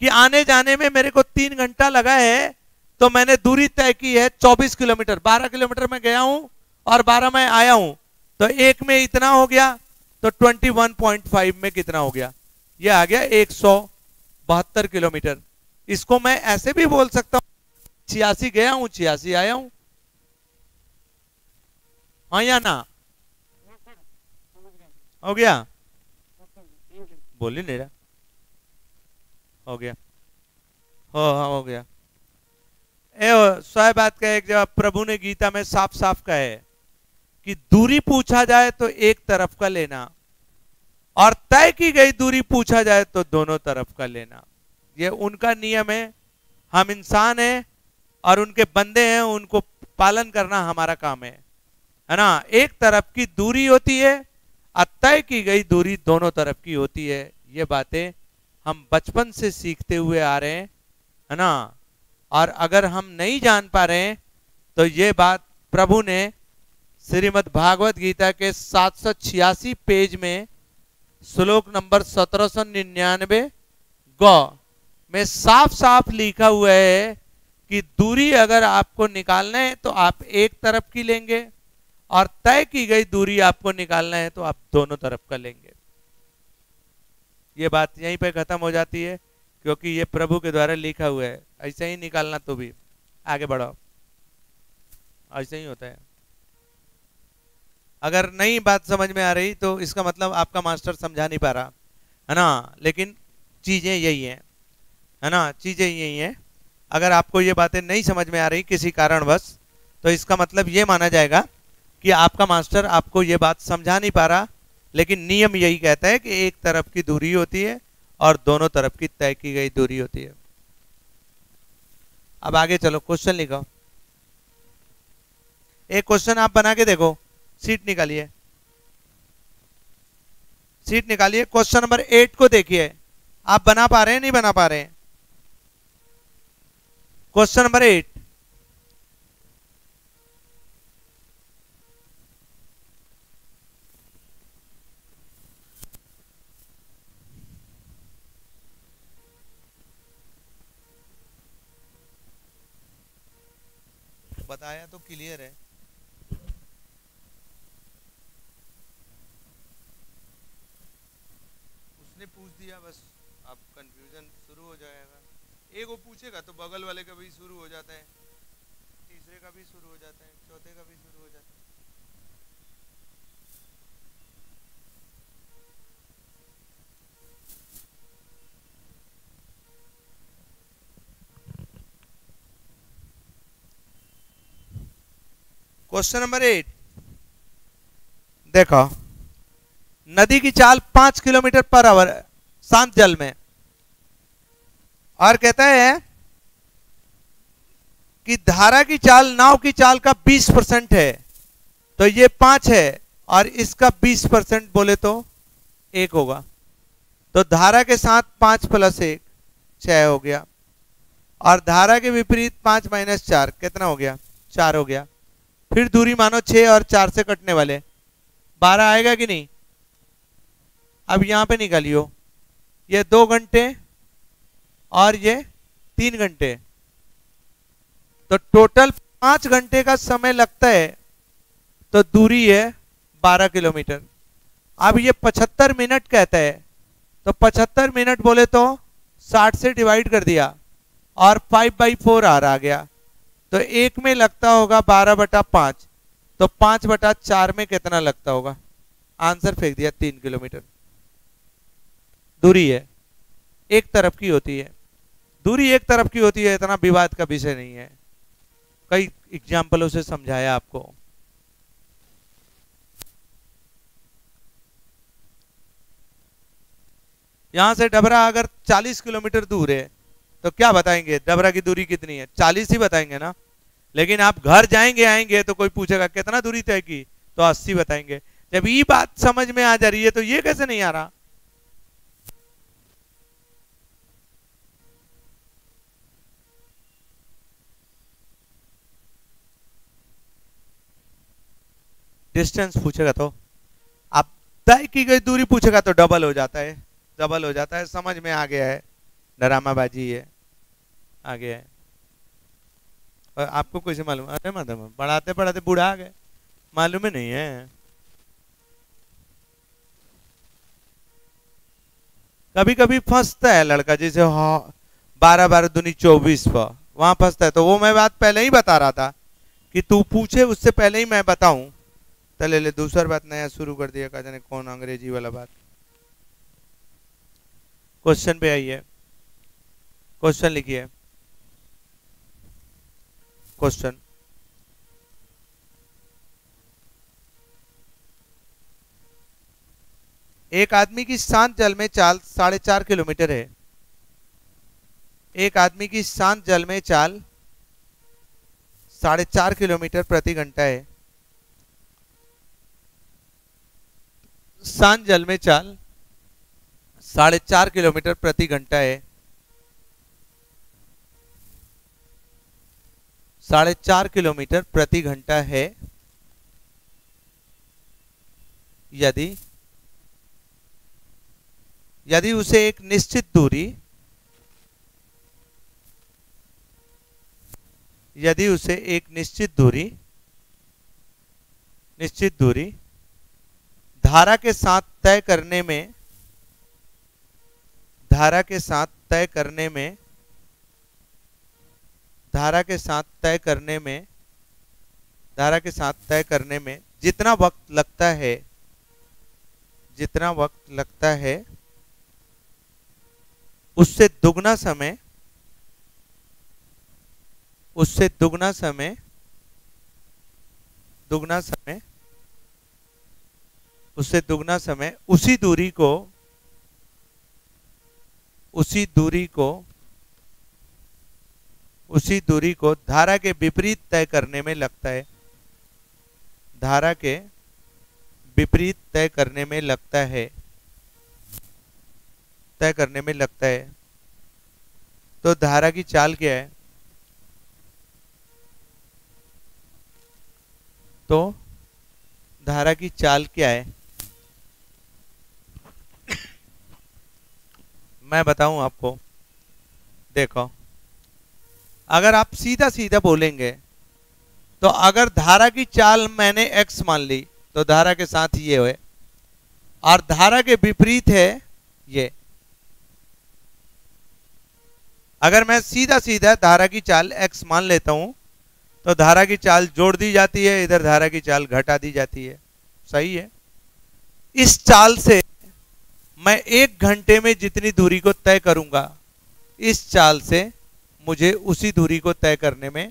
कि आने जाने में मेरे को तीन घंटा लगा है तो मैंने दूरी तय की है 24 किलोमीटर। 12 किलोमीटर में गया हूँ और 12 में आया हूँ। तो एक में इतना हो गया तो 21.5 में कितना हो गया? ये आ गया एक सौ बहत्तर किलोमीटर। इसको मैं ऐसे भी बोल सकता हूँ, छियासी गया हूँ, छियासी आया हूँ। हाँ या ना? हो गया? बोल नहीं हो गया। हो हाँ हो गया। ए बात का एक जवाब प्रभु ने गीता में साफ़ साफ़ कहा है। कि दूरी पूछा जाए तो एक तरफ़ का लेना और तय की गई दूरी पूछा जाए तो दोनों तरफ़ का लेना। ये उनका नियम है। हम इंसान हैं और उनके बंदे हैं, उनको पालन करना हमारा काम है। है ना? एक तरफ़ की दूरी होती है और तय की गई दूरी दोनों तरफ़ की होती है। ये बातें हम बचपन से सीखते हुए आ रहे हैं, है ना? और अगर हम नहीं जान पा रहे हैं तो ये बात प्रभु ने श्रीमद् भागवत गीता के सात सौ छियासी पेज में श्लोक नंबर सत्रह सौ निन्यानवे गौ में साफ़ साफ़ लिखा हुआ है कि दूरी अगर आपको निकालना है तो आप एक तरफ़ की लेंगे और तय की गई दूरी आपको निकालना है तो आप दोनों तरफ़ का लेंगे। ये बात यहीं पे खत्म हो जाती है क्योंकि ये प्रभु के द्वारा लिखा हुआ है। ऐसे ही निकालना तो भी। आगे बढ़ाओ। ऐसे ही होता है। अगर नई बात समझ में आ रही तो इसका मतलब आपका मास्टर समझा नहीं पा रहा, है ना? लेकिन चीज़ें यही है है ना? चीज़ें यही है। अगर आपको ये बातें नहीं समझ में आ रही किसी कारणवश तो इसका मतलब ये माना जाएगा कि आपका मास्टर आपको ये बात समझा नहीं पा रहा, लेकिन नियम यही कहता है कि एक तरफ़ की दूरी होती है और दोनों तरफ़ की तय की गई दूरी होती है। अब आगे चलो, क्वेश्चन लिखो। एक क्वेश्चन आप बना के देखो। सीट निकालिए। सीट निकालिए। क्वेश्चन नंबर एट को देखिए। आप बना पा रहे हैं, नहीं बना पा रहे हैं? Question number eight. बताया तो क्लियर है उसने पूछ दिया बस अब कंफ्यूजन शुरू हो जाएगा। एक वो पूछेगा तो बगल वाले का भी शुरू हो जाता है। तीसरे का भी शुरू हो जाता है। चौथे का भी शुरू हो जाता है। क्वेश्चन नंबर एट देखो, नदी की चाल पाँच किलोमीटर पर आवर शांत जल में। और कहता है कि धारा की चाल, नाव की चाल का 20 परसेंट है तो ये पाँच है, और इसका 20 परसेंट बोले तो एक होगा। तो धारा के साथ पाँच प्लस एक, छह हो गया। और धारा के विपरीत पाँच माइनस चार, कितना हो गया? चार हो गया। फिर दूरी मानो छह और चार से कटने वाले। बारह आएगा कि नहीं? अब यहाँ पे निकालियो। ये दो घंटे और ये तीन घंटे। तो टोटल पाँच घंटे का समय लगता है तो दूरी है बारह किलोमीटर। अब ये पचहत्तर मिनट कहता है तो पचहत्तर मिनट बोले तो साठ से डिवाइड कर दिया और फाइव बाई फोर आर आ गया। तो एक में लगता होगा बारह बटा पाँच तो पाँच बटा चार में कितना लगता होगा? आंसर फेंक दिया, तीन किलोमीटर। दूरी है, एक तरफ़ की होती है। दूरी एक तरफ़ की होती है, इतना विवाद का विषय नहीं है। कई एग्जाम्पलों से समझाया आपको। यहाँ से डबरा अगर 40 किलोमीटर दूर है तो क्या बताएँगे? डबरा की दूरी कितनी है? 40 ही बताएँगे ना? लेकिन आप घर जाएँगे, आएँगे तो कोई पूछेगा, कितना दूरी तय की? तो 80 बताएँगे। जब ये बात समझ में आ जा रही है तो ये कैसे नहीं आ रहा? डिस्टेंस पूछेगा तो? आप तय की गई दूरी पूछेगा तो डबल हो जाता है। डबल हो जाता है। समझ में आ गया है। ड्रामाबाजी है। आ गया है। और आपको कैसे मालूम? अरे मतलब पढ़ाते पढ़ाते बूढ़ा आ गए। मालूम ही नहीं है। कभी कभी फंसता है लड़का जैसे बारह बारह दुनी चौबीस पर वहाँ फंसता है। तो वो मैं बात पहले ही बता रहा था कि तू पूछे, उससे पहले ही मैं बताऊँ। तो ले ले दूसरा बात, नया शुरू कर दिया कहा जाने कौन अंग्रेज़ी वाला बात? क्वेश्चन पे आइए। क्वेश्चन लिखिए। क्वेश्चन एक आदमी की शांत जल में चाल साढ़े चार किलोमीटर है। एक आदमी की शांत जल में चाल साढ़े चार किलोमीटर प्रति घंटा है। शांत जल में चाल। साढ़े चार किलोमीटर प्रति घंटा है। साढ़े चार किलोमीटर प्रति घंटा है। यदि यदि उसे एक निश्चित दूरी, यदि उसे एक निश्चित दूरी निश्चित दूरी धारा के साथ तय करने में, धारा के साथ तय करने में, धारा के साथ तय करने में, धारा के साथ तय करने में जितना वक्त लगता है, जितना वक्त लगता है, उससे दुगना समय, उससे दुगना समय दुगना समय उससे दुगना समय, उसी दूरी को, उसी दूरी को, उसी दूरी को धारा के विपरीत तय करने में लगता है। धारा के विपरीत तय करने में लगता है। तय करने में लगता है। तो धारा की चाल क्या है? तो धारा की चाल क्या है? मैं बताऊँ आपको। देखो, अगर आप सीधा सीधा बोलेंगे तो अगर धारा की चाल मैंने x मान ली तो धारा के साथ ये हुए और धारा के विपरीत है ये। अगर मैं सीधा सीधा धारा की चाल x मान लेता हूँ तो धारा की चाल जोड़ दी जाती है, इधर धारा की चाल घटा दी जाती है। सही है। इस चाल से मैं एक घंटे में जितनी दूरी को तय करूँगा, इस चाल से मुझे उसी दूरी को तय करने में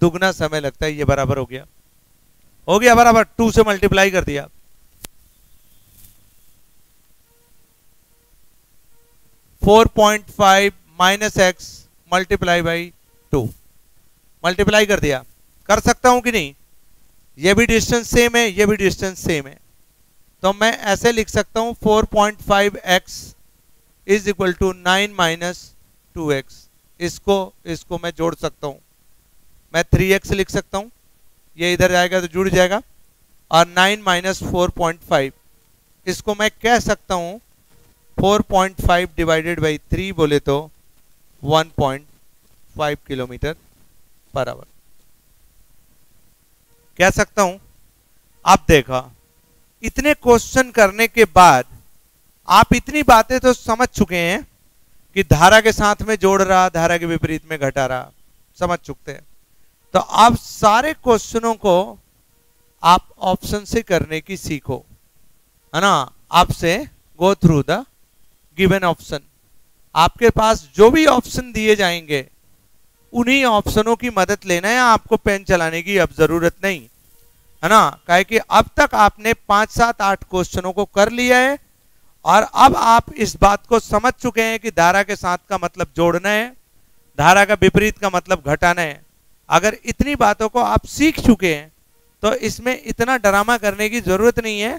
दुगना समय लगता है। ये बराबर हो गया। हो गया बराबर। टू से मल्टीप्लाई कर दिया। Four point five minus X multiply by two. Multiply कर दिया। कर सकता हूँ कि नहीं? ये भी डिस्टेंस सेम है, ये भी डिस्टेंस सेम है। तो मैं ऐसे लिख सकता हूँ 4.5 point five X is equal to nine minus two X इसको इसको मैं जोड़ सकता हूँ। मैं थ्री एक्स लिख सकता हूँ। ये इधर जाएगा तो जुड़ जाएगा। और nine minus four point five इसको मैं कह सकता हूँ 4.5 डिवाइडेड बाई थ्री बोले तो 1.5 किलोमीटर पर आवर कह सकता हूँ अब देखा इतने क्वेश्चन करने के बाद, आप इतनी बातें तो समझ चुके हैं कि धारा के साथ में जोड़ रहा, धारा के विपरीत में घटा रहा, समझ चुके हैं। तो आप सारे क्वेश्चनों को आप ऑप्शन से करने की सीखो, है ना? आपसे go through the given option आपके पास जो भी ऑप्शन दिए जाएँगे, उन्हीं ऑप्शनों की मदद लेना है, आपको पेन चलाने की अब ज़रूरत नहीं। है ना? कहे कि अब तक आपने पाँच, सात, आठ क्वेश्चनों को कर लिया है और अब आप इस बात को समझ चुके हैं कि धारा के साथ का मतलब जोड़ना है, धारा का विपरीत का मतलब घटाना है। अगर इतनी बातों को आप सीख चुके हैं तो इसमें इतना ड्रामा करने की ज़रूरत नहीं है।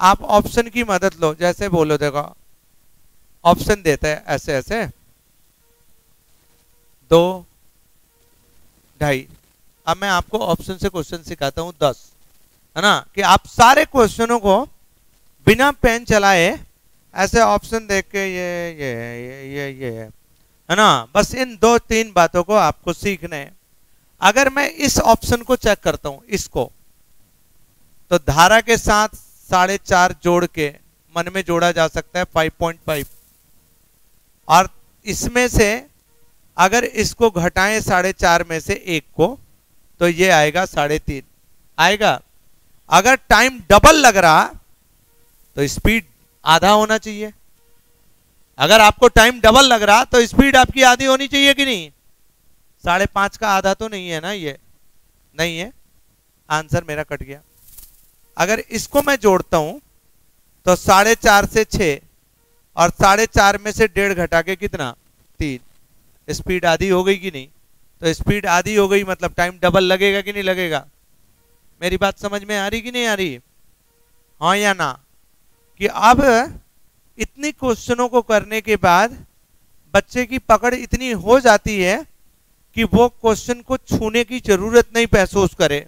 आप ऑप्शन की मदद लो, जैसे बोलो, देखो। ऑप्शन देता है, ऐसे ऐसे। दो, ढाई। अब मैं आपको ऑप्शन से क्वेश्चन सिखाता हूँ, दस। है ना, कि आप सारे क्वेश्चनों को बिना पेन चलाए ऐसे ऑप्शन देख के ये ये ये ये ये, है ना, बस इन दो तीन बातों को आपको सीखने अगर मैं इस ऑप्शन को चेक करता हूँ, इसको तो धारा के साथ साढ़े चार जोड़ के मन में जोड़ा जा सकता है फाइव पॉइंट फाइव। और इसमें से अगर इसको घटाएँ साढ़े चार में से एक को तो ये आएगा साढ़े तीन। आएगा? अगर टाइम डबल लग रहा तो स्पीड आधा होना चाहिए। अगर आपको टाइम डबल लग रहा तो स्पीड आपकी आधी होनी चाहिए कि नहीं? साढ़े पाँच का आधा तो नहीं है ना ये? नहीं है? आंसर मेरा कट गया। अगर इसको मैं जोड़ता हूँ तो साढ़े चार से छ और साढ़े चार में से डेढ़ घटा के कितना? तीन। स्पीड आधी हो गई कि नहीं? तो स्पीड आधी हो गई मतलब टाइम डबल लगेगा कि नहीं लगेगा? मेरी बात समझ में आ रही कि नहीं आ रही? हाँ या ना? कि अब इतनी क्वेश्चनों को करने के बाद बच्चे की पकड़ इतनी हो जाती है कि वो क्वेश्चन को छूने की ज़रूरत नहीं महसूस करे।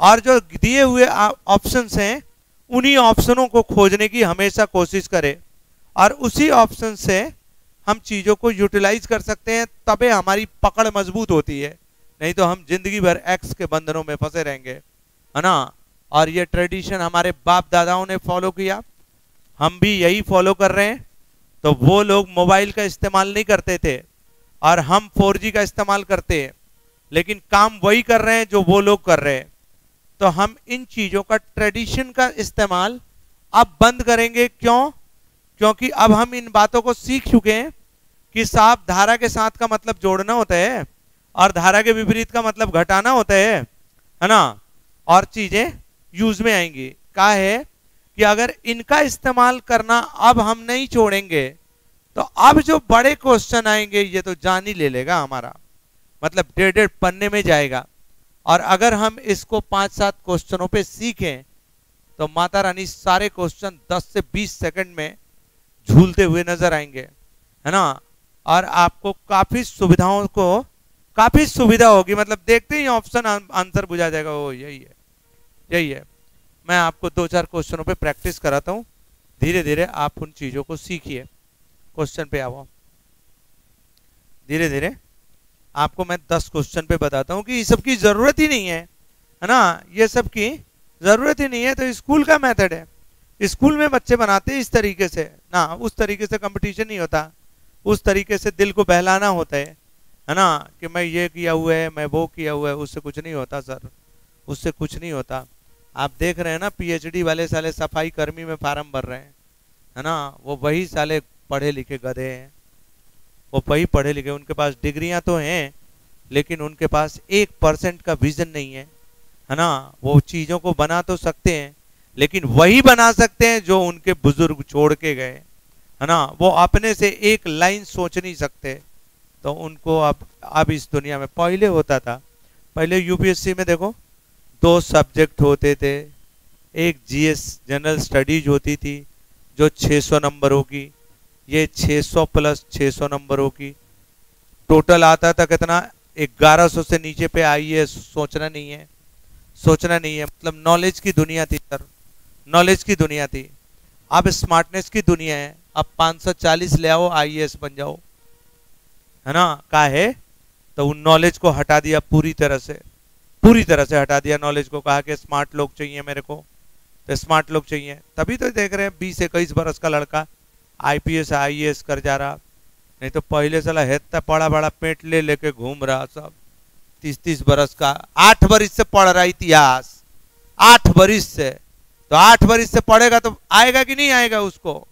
और जो दिए हुए ऑप्शंस हैं, उन्हीं ऑप्शनों को खोजने की हमेशा कोशिश करे। और उसी ऑप्शन से हम चीज़ों को यूटिलाइज कर सकते हैं, तबे हमारी पकड़ मज़बूत होती है। नहीं तो हम ज़िंदगी भर एक्स के बंधनों में फंसे रहेंगे। है ना? और ये ट्रेडिशन हमारे बाप दादाओं ने फॉलो किया। हम भी यही फॉलो कर रहे हैं। तो वो लोग मोबाइल का इस्तेमाल नहीं करते थे और हम 4G का इस्तेमाल करते हैं। लेकिन काम वही कर रहे हैं जो वो लोग कर रहे हैं। तो हम इन चीज़ों का ट्रेडिशन का इस्तेमाल अब बंद करेंगे। क्यों? क्योंकि अब हम इन बातों को सीख चुके हैं कि साफ़ धारा के साथ का मतलब जोड़ना होता है और धारा के विपरीत का मतलब घटाना होता है। है ना? और चीज़ें यूज़ में आएँगी। कहा है कि अगर इनका इस्तेमाल करना अब हम नहीं छोड़ेंगे तो अब जो बड़े क्वेश्चन आएँगे, ये तो जान ही ले लेगा हमारा। मतलब डेढ़ डेढ़ पन्ने में जाएगा। और अगर हम इसको पाँच सात क्वेश्चनों पे सीखें तो माता रानी सारे क्वेश्चन 10 से 20 सेकंड में झूलते हुए नज़र आएँगे। है ना? और आपको काफ़ी सुविधाओं को, काफ़ी सुविधा होगी। मतलब देखते ही ऑप्शन आंसर बुझा जाएगा वो यही है। यही है। मैं आपको दो चार क्वेश्चनों पे प्रैक्टिस कराता हूँ। धीरे धीरे आप उन चीज़ों को सीखिए। क्वेश्चन पे आओ। धीरे धीरे आपको मैं दस क्वेश्चन पे बताता हूँ कि ये सब की ज़रूरत ही नहीं है है ना? ये सब की ज़रूरत ही नहीं है तो स्कूल का मेथड है। स्कूल में बच्चे बनाते हैं इस तरीके से, ना? उस तरीके से कंपटीशन नहीं होता। उस तरीके से दिल को बहलाना होता है है ना? कि मैं ये किया हुआ है, मैं वो किया हुआ है, उससे कुछ नहीं होता, सर। उससे कुछ नहीं होता। आप देख रहे हैं ना पीएचडी वाले साले सफ़ाई कर्मी में फार्म भर रहे हैं, है ना? वो वही साले पढ़े लिखे गधे हैं। वो वही पढ़े लिखे, उनके पास डिग्रियाँ तो हैं, लेकिन उनके पास एक परसेंट का विजन नहीं है है ना? वो चीज़ों को बना तो सकते हैं, लेकिन वही बना सकते हैं जो उनके बुज़ुर्ग छोड़ के गए, है ना? वो अपने से एक लाइन सोच नहीं सकते। तो उनको अब अब इस दुनिया में, पहले होता था, पहले यूपीएससी में देखो दो सब्जेक्ट होते थे। एक जीएस जनरल स्टडीज़ होती थी, जो 600 नंबरों की ये 600 प्लस 600 नंबरों की टोटल आता था कितना? 1100 से नीचे पे आई है, सोचना नहीं है। सोचना नहीं है। मतलब नॉलेज की दुनिया थी सर नॉलेज की दुनिया थी। अब स्मार्टनेस की दुनिया है। अब 540 ले आओ आईएएस बन जाओ। है ना? का है? तो उन नॉलेज को हटा दिया पूरी तरह से। पूरी तरह से हटा दिया नॉलेज को, कहा कि स्मार्ट लोग चाहिए मेरे को। तो स्मार्ट लोग चाहिए। तभी तो देख रहे हैं बीस इक्कीस बरस का लड़का आईपीएस आईएएस कर जा रहा। नहीं तो पहले साला हेत्ता बड़ा बड़ा पेट ले लेके घूम रहा सब। तीस तीस बरस का, आठ बरिस से पढ़ रहा इतिहास। आठ बरिस से। तो आठ बरिस से पढ़ेगा तो आएगा कि नहीं आएगा उसको?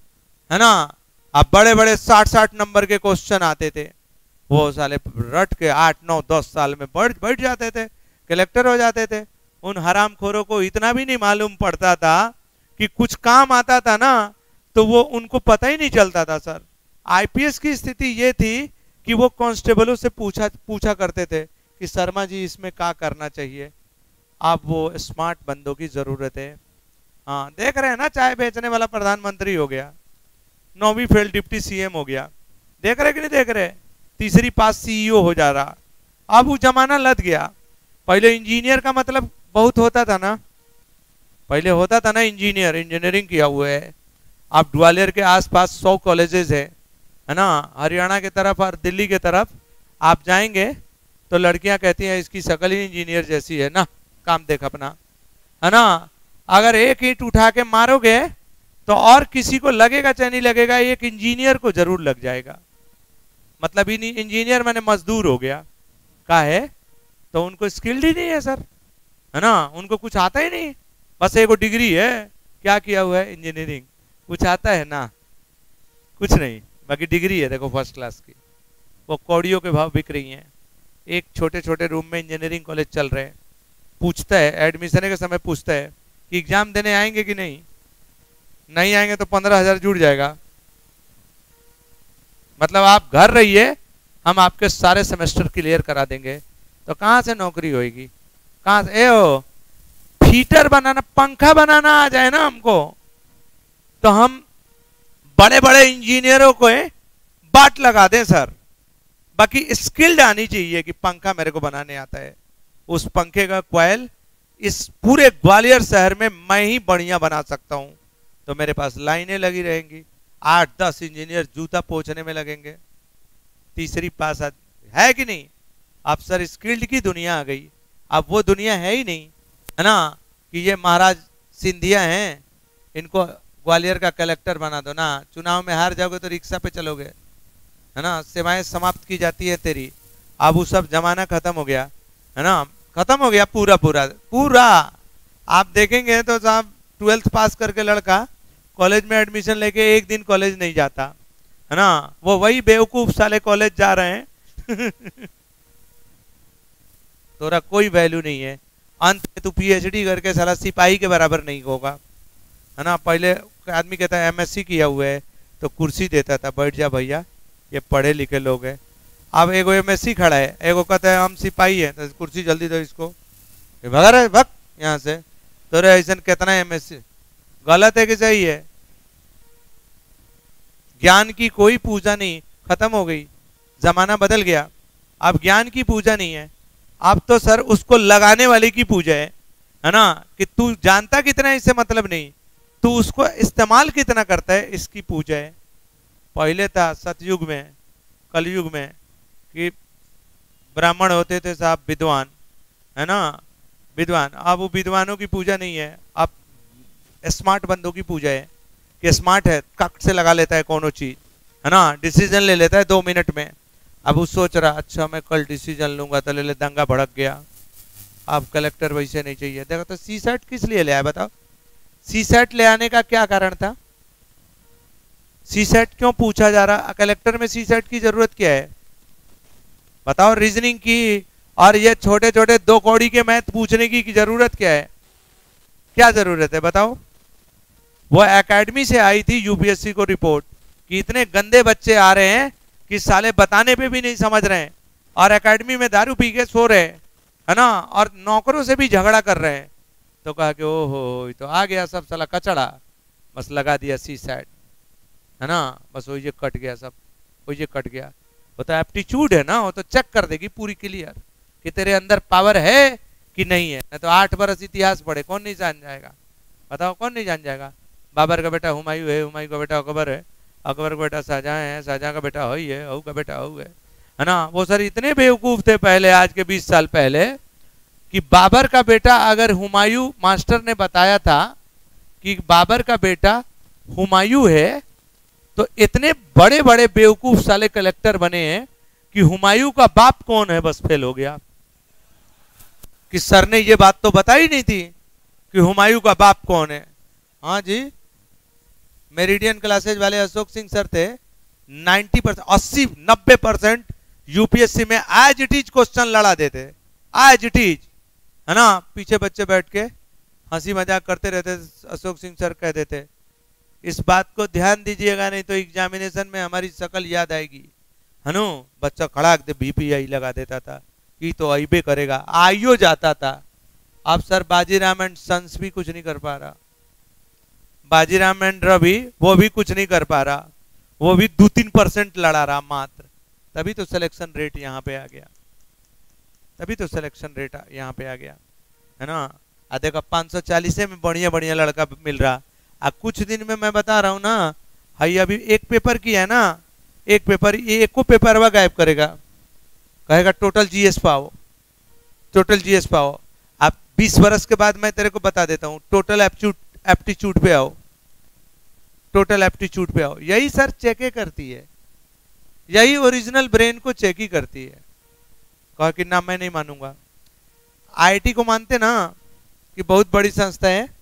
है ना? अब बड़े बड़े साठ साठ नंबर के क्वेश्चन आते थे। वो साले रट के आठ, नौ, दस साल में बढ़ बैठ जाते थे। कलेक्टर हो जाते थे। उन हराम खोरों को इतना भी नहीं मालूम पड़ता था कि कुछ काम आता था ना तो वो उनको पता ही नहीं चलता था, सर। आईपीएस की स्थिति ये थी कि वो कांस्टेबलों से पूछा पूछा करते थे कि, शर्मा जी, इसमें क्या करना चाहिए? आप वो स्मार्ट बंदों की ज़रूरत है। हाँ देख रहे हैं ना, चाय बेचने वाला प्रधानमंत्री हो गया, नौवीं फेल डिप्टी सीएम हो गया। देख रहे कि नहीं देख रहे? तीसरी पास सीईओ हो जा रहा। अब वो जमाना लद गया। पहले इंजीनियर का मतलब बहुत होता था ना? पहले होता था ना इंजीनियर, इंजीनियरिंग किया हुआ है। आप ग्वालियर के आसपास सौ कॉलेजेस है है ना? हरियाणा के तरफ़ और दिल्ली के तरफ़ आप जाएँगे तो लड़कियाँ कहती हैं, इसकी शकल ही इंजीनियर जैसी है ना? काम देख अपना। है ना? अगर एक ईट उठा के मारोगे तो और किसी को लगेगा चाहे नहीं लगेगा, एक इंजीनियर को ज़रूर लग जाएगा। मतलब इंजीनियर मैंने मजदूर हो गया। का है? तो उनको स्किल्ड ही नहीं है सर है ना? उनको कुछ आता ही नहीं। बस एक डिग्री है। क्या किया हुआ है? इंजीनियरिंग कुछ आता है ना? कुछ नहीं। बाकी डिग्री है, देखो फ़र्स्ट क्लास की। वो कौड़ियों के भाव बिक रही हैं। एक छोटे छोटे रूम में इंजीनियरिंग कॉलेज चल रहे हैं। पूछता है एडमिशन के समय पूछता है कि एग्ज़ाम देने आएँगे कि नहीं? नहीं आएँगे तो पंद्रह हज़ार जुड़ जाएगा। मतलब आप घर रहिए, हम आपके सारे सेमेस्टर क्लियर करा देंगे। तो कहाँ से नौकरी होगी कहाँ से? ए हीटर बनाना, पंखा बनाना आ जाए ना हमको। तो हम बड़े बड़े इंजीनियरों को बाट लगा दें, सर। बाकी स्किल्ड आनी चाहिए कि पंखा मेरे को बनाने आता है। उस पंखे का क्वाइल इस पूरे ग्वालियर शहर में मैं ही बढ़िया बना सकता हूँ। तो मेरे पास लाइनें लगी रहेंगी। आठ दस इंजीनियर जूता पोछने में लगेंगे। तीसरी पास है कि नहीं? अब सर स्किल्ड की दुनिया आ गई। अब वो दुनिया है ही नहीं, है ना? कि ये महाराज सिंधिया हैं, इनको ग्वालियर का कलेक्टर बना दो ना। चुनाव में हार जाओगे तो रिक्शा पे चलोगे, है ना? सेवाएँ समाप्त की जाती है तेरी। अब वो सब जमाना खत्म हो गया, है ना? खत्म हो गया पूरा पूरा पूरा। आप देखेंगे तो साहब, ट्वेल्थ पास करके लड़का कॉलेज में एडमिशन लेके एक दिन कॉलेज नहीं जाता, है ना? वो वही बेवकूफ़ साले कॉलेज जा रहे हैं। (laughs) तोरा कोई वैल्यू नहीं है। अंत में तू पीएचडी करके साला सिपाही के बराबर नहीं होगा। है ना? पहले आदमी कहता है एमएससी किया हुआ है तो कुर्सी देता था, बैठ जा भैया, ये पढ़े लिखे लोग हैं। अब एगो एमएससी खड़ा है, एगो कहता है, हम सिपाही है तो कुर्सी जल्दी दो इसको। भगा रहे भग, यहाँ से। तो रे ऐसा कितना एमएससी गलत है कि सही है? ज्ञान की कोई पूजा नहीं, खत्म हो गई। जमाना बदल गया। अब ज्ञान की पूजा नहीं है। अब तो सर उसको लगाने वाले की पूजा है है ना? कि तू जानता कितना है, इससे मतलब नहीं। तू उसको इस्तेमाल कितना करता है, इसकी पूजा है। पहले था सतयुग में, कलयुग में, कि ब्राह्मण होते थे साहब विद्वान, है ना? विद्वान। अब वो विद्वानों की पूजा नहीं है। अब स्मार्ट बंदों की पूजा है, कि स्मार्ट है कट से लगा लेता है कोनो चीज़, है ना? डिसीज़न ले लेता है दो मिनट में। अब वो सोच रहा अच्छा मैं कल डिसीज़न लूँगा तो ले ले दंगा भड़क गया। अब कलेक्टर वैसे नहीं चाहिए। देखो तो सी सेट किस लिए ले आया बताओ? सी सेट ले आने का क्या कारण था? सी सेट क्यों पूछा जा रहा? कलेक्टर में सी सेट की ज़रूरत क्या है? बताओ रीजनिंग की और ये छोटे छोटे दो कौड़ी के मैथ पूछने की, ज़रूरत क्या है? क्या ज़रूरत है बताओ? वो एकेडमी से आई थी यूपीएससी को रिपोर्ट कि इतने गंदे बच्चे आ रहे हैं कि साले बताने पे भी नहीं समझ रहे हैं। और एकेडमी में दारू पी के सो रहे है ना? और नौकरों से भी झगड़ा कर रहे हैं। तो कहा कि, ओहो तो आ गया सब साला कचड़ा। बस लगा दिया सी साइड है ना? बस वो ये कट गया सब वो ये कट गया। वो तो एप्टीट्यूड है ना, वो तो चेक कर देगी पूरी क्लियर कि तेरे अंदर पावर है कि नहीं है। नहीं तो आठ बरस इतिहास पढ़े, कौन नहीं जान जाएगा? बताओ, कौन नहीं जान जाएगा? बाबर का बेटा हुमायूं है, हुमायूं का बेटा अकबर है। अकबर का बेटा शाहजहां है शाहजहां का बेटा ही है हऊ का बेटा हऊ है। है ना? वो सर इतने बेवकूफ़ थे पहले, आज के बीस साल पहले, कि बाबर का बेटा अगर हुमायूं मास्टर ने बताया था कि बाबर का बेटा हुमायूं है तो इतने बड़े बड़े बेवकूफ़ साले कलेक्टर बने हैं कि हुमायूं का बाप कौन है? बस फेल हो गया। कि सर ने ये बात तो बताई नहीं थी कि हुमायूं का बाप कौन है। हाँ जी? मेरिडियन क्लासेज वाले अशोक सिंह सर थे 90 परसेंट, अस्सी नब्बे परसेंट यूपीएससी में आज इट इज़ क्वेश्चन लड़ा देते आज इट इज़ है ना? पीछे बच्चे बैठ के हँसी मज़ाक करते रहते, अशोक सिंह सर कह देते, इस बात को ध्यान दीजिएगा, नहीं तो एग्जामिनेशन में हमारी शकल याद आएगी। है नो? बच्चा खड़ा दे बीपीआई लगा देता था, कि तो अबे करेगा, आइयो जाता था। अब सर बाजीराम एंड सन्स भी कुछ नहीं कर पा रहा। बाजीराम एंड रवि, वो भी कुछ नहीं कर पा रहा। वो भी दो तीन परसेंट लड़ा रहा मात्र। तभी तो सिलेक्शन रेट यहाँ पे आ गया। तभी तो सिलेक्शन रेट यहाँ पे आ गया। है ना? आ देखो, पाँच सौ चालीस में बढ़िया बढ़िया लड़का मिल रहा। आ कुछ दिन में मैं बता रहा हूँ ना हाई अभी एक पेपर की है ना, एक पेपर ये एक को पेपर वह गायब करेगा। कहेगा टोटल जीएस पाओ। टोटल जीएस पाओ। आप 20 वर्ष के बाद मैं तेरे को बता देता हूँ। टोटल एप्टीट्यूड एप्टीट्यूड पे आओ। टोटल एप्टीट्यूड पे आओ। यही सर चेक करती है। यही ओरिजिनल ब्रेन को चेक ही करती है। कहा कि ना, मैं नहीं मानूँगा। आईआईटी को मानते ना कि बहुत बड़ी संस्था है।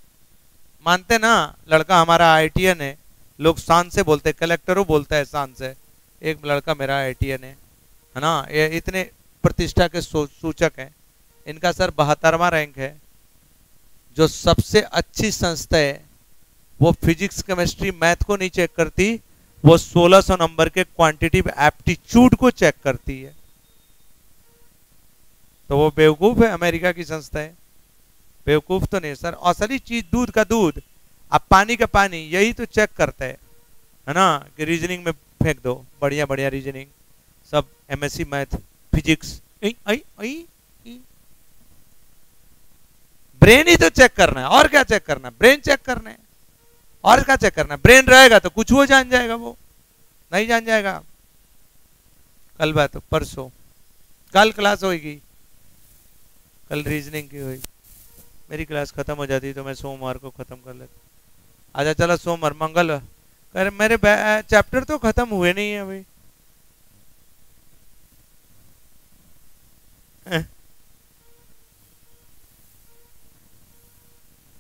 मानते ना, लड़का हमारा आईआईटीएन है। लोग शान से बोलते कलेक्टरों बोलता है शान से। एक लड़का मेरा आईआईटीएन है। है ना? ये इतने प्रतिष्ठा के सूचक हैं। इनका सर बहत्तरवा रैंक है। जो सबसे अच्छी संस्था है, वो फिजिक्स केमिस्ट्री मैथ को नहीं चेक करती, वो 1600 नंबर के क्वांटिटिव एप्टीट्यूड को चेक करती है। तो वो बेवकूफ़ है, अमेरिका की संस्था है। बेवकूफ़ तो नहीं सर। असली चीज़, दूध का दूध। अब पानी का पानी, यही तो चेक करता है। है ना? कि रीजनिंग में फेंक दो। बढ़िया बढ़िया रीजनिंग सब एमएससी मैथ फिजिक्स ब्रेन ही तो चेक करना है। और क्या चेक करना है? ब्रेन चेक करना है। और क्या चेक करना है? ब्रेन रहेगा तो कुछ वो जान जाएगा वो। नहीं जान जाएगा। कल बात परसों। कल क्लास होगी कल रीजनिंग की हुई मेरी क्लास खत्म हो जाती तो मैं सोमवार को खत्म कर लेता। आजा चला सोमवार मंगल अरे मेरे चैप्टर तो खत्म हुए नहीं है अभी।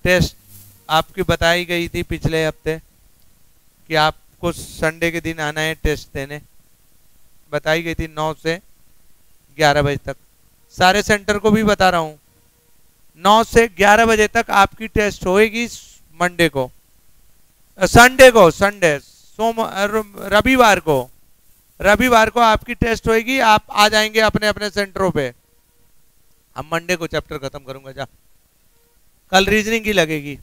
टेस्ट आपकी बताई गई थी पिछले हफ़्ते कि आपको संडे के दिन आना है टेस्ट देने। बताई गई थी नौ से ग्यारह बजे तक। सारे सेंटर को भी बता रहा हूँ, नौ से ग्यारह बजे तक आपकी टेस्ट होएगी मंडे को। संडे को संडे सोम रविवार को। रविवार को आपकी टेस्ट होएगी, आप आ जाएँगे अपने अपने सेंटरों पे। अब मंडे को चैप्टर खत्म करूँगा, जा। कल रीजनिंग की लगेगी।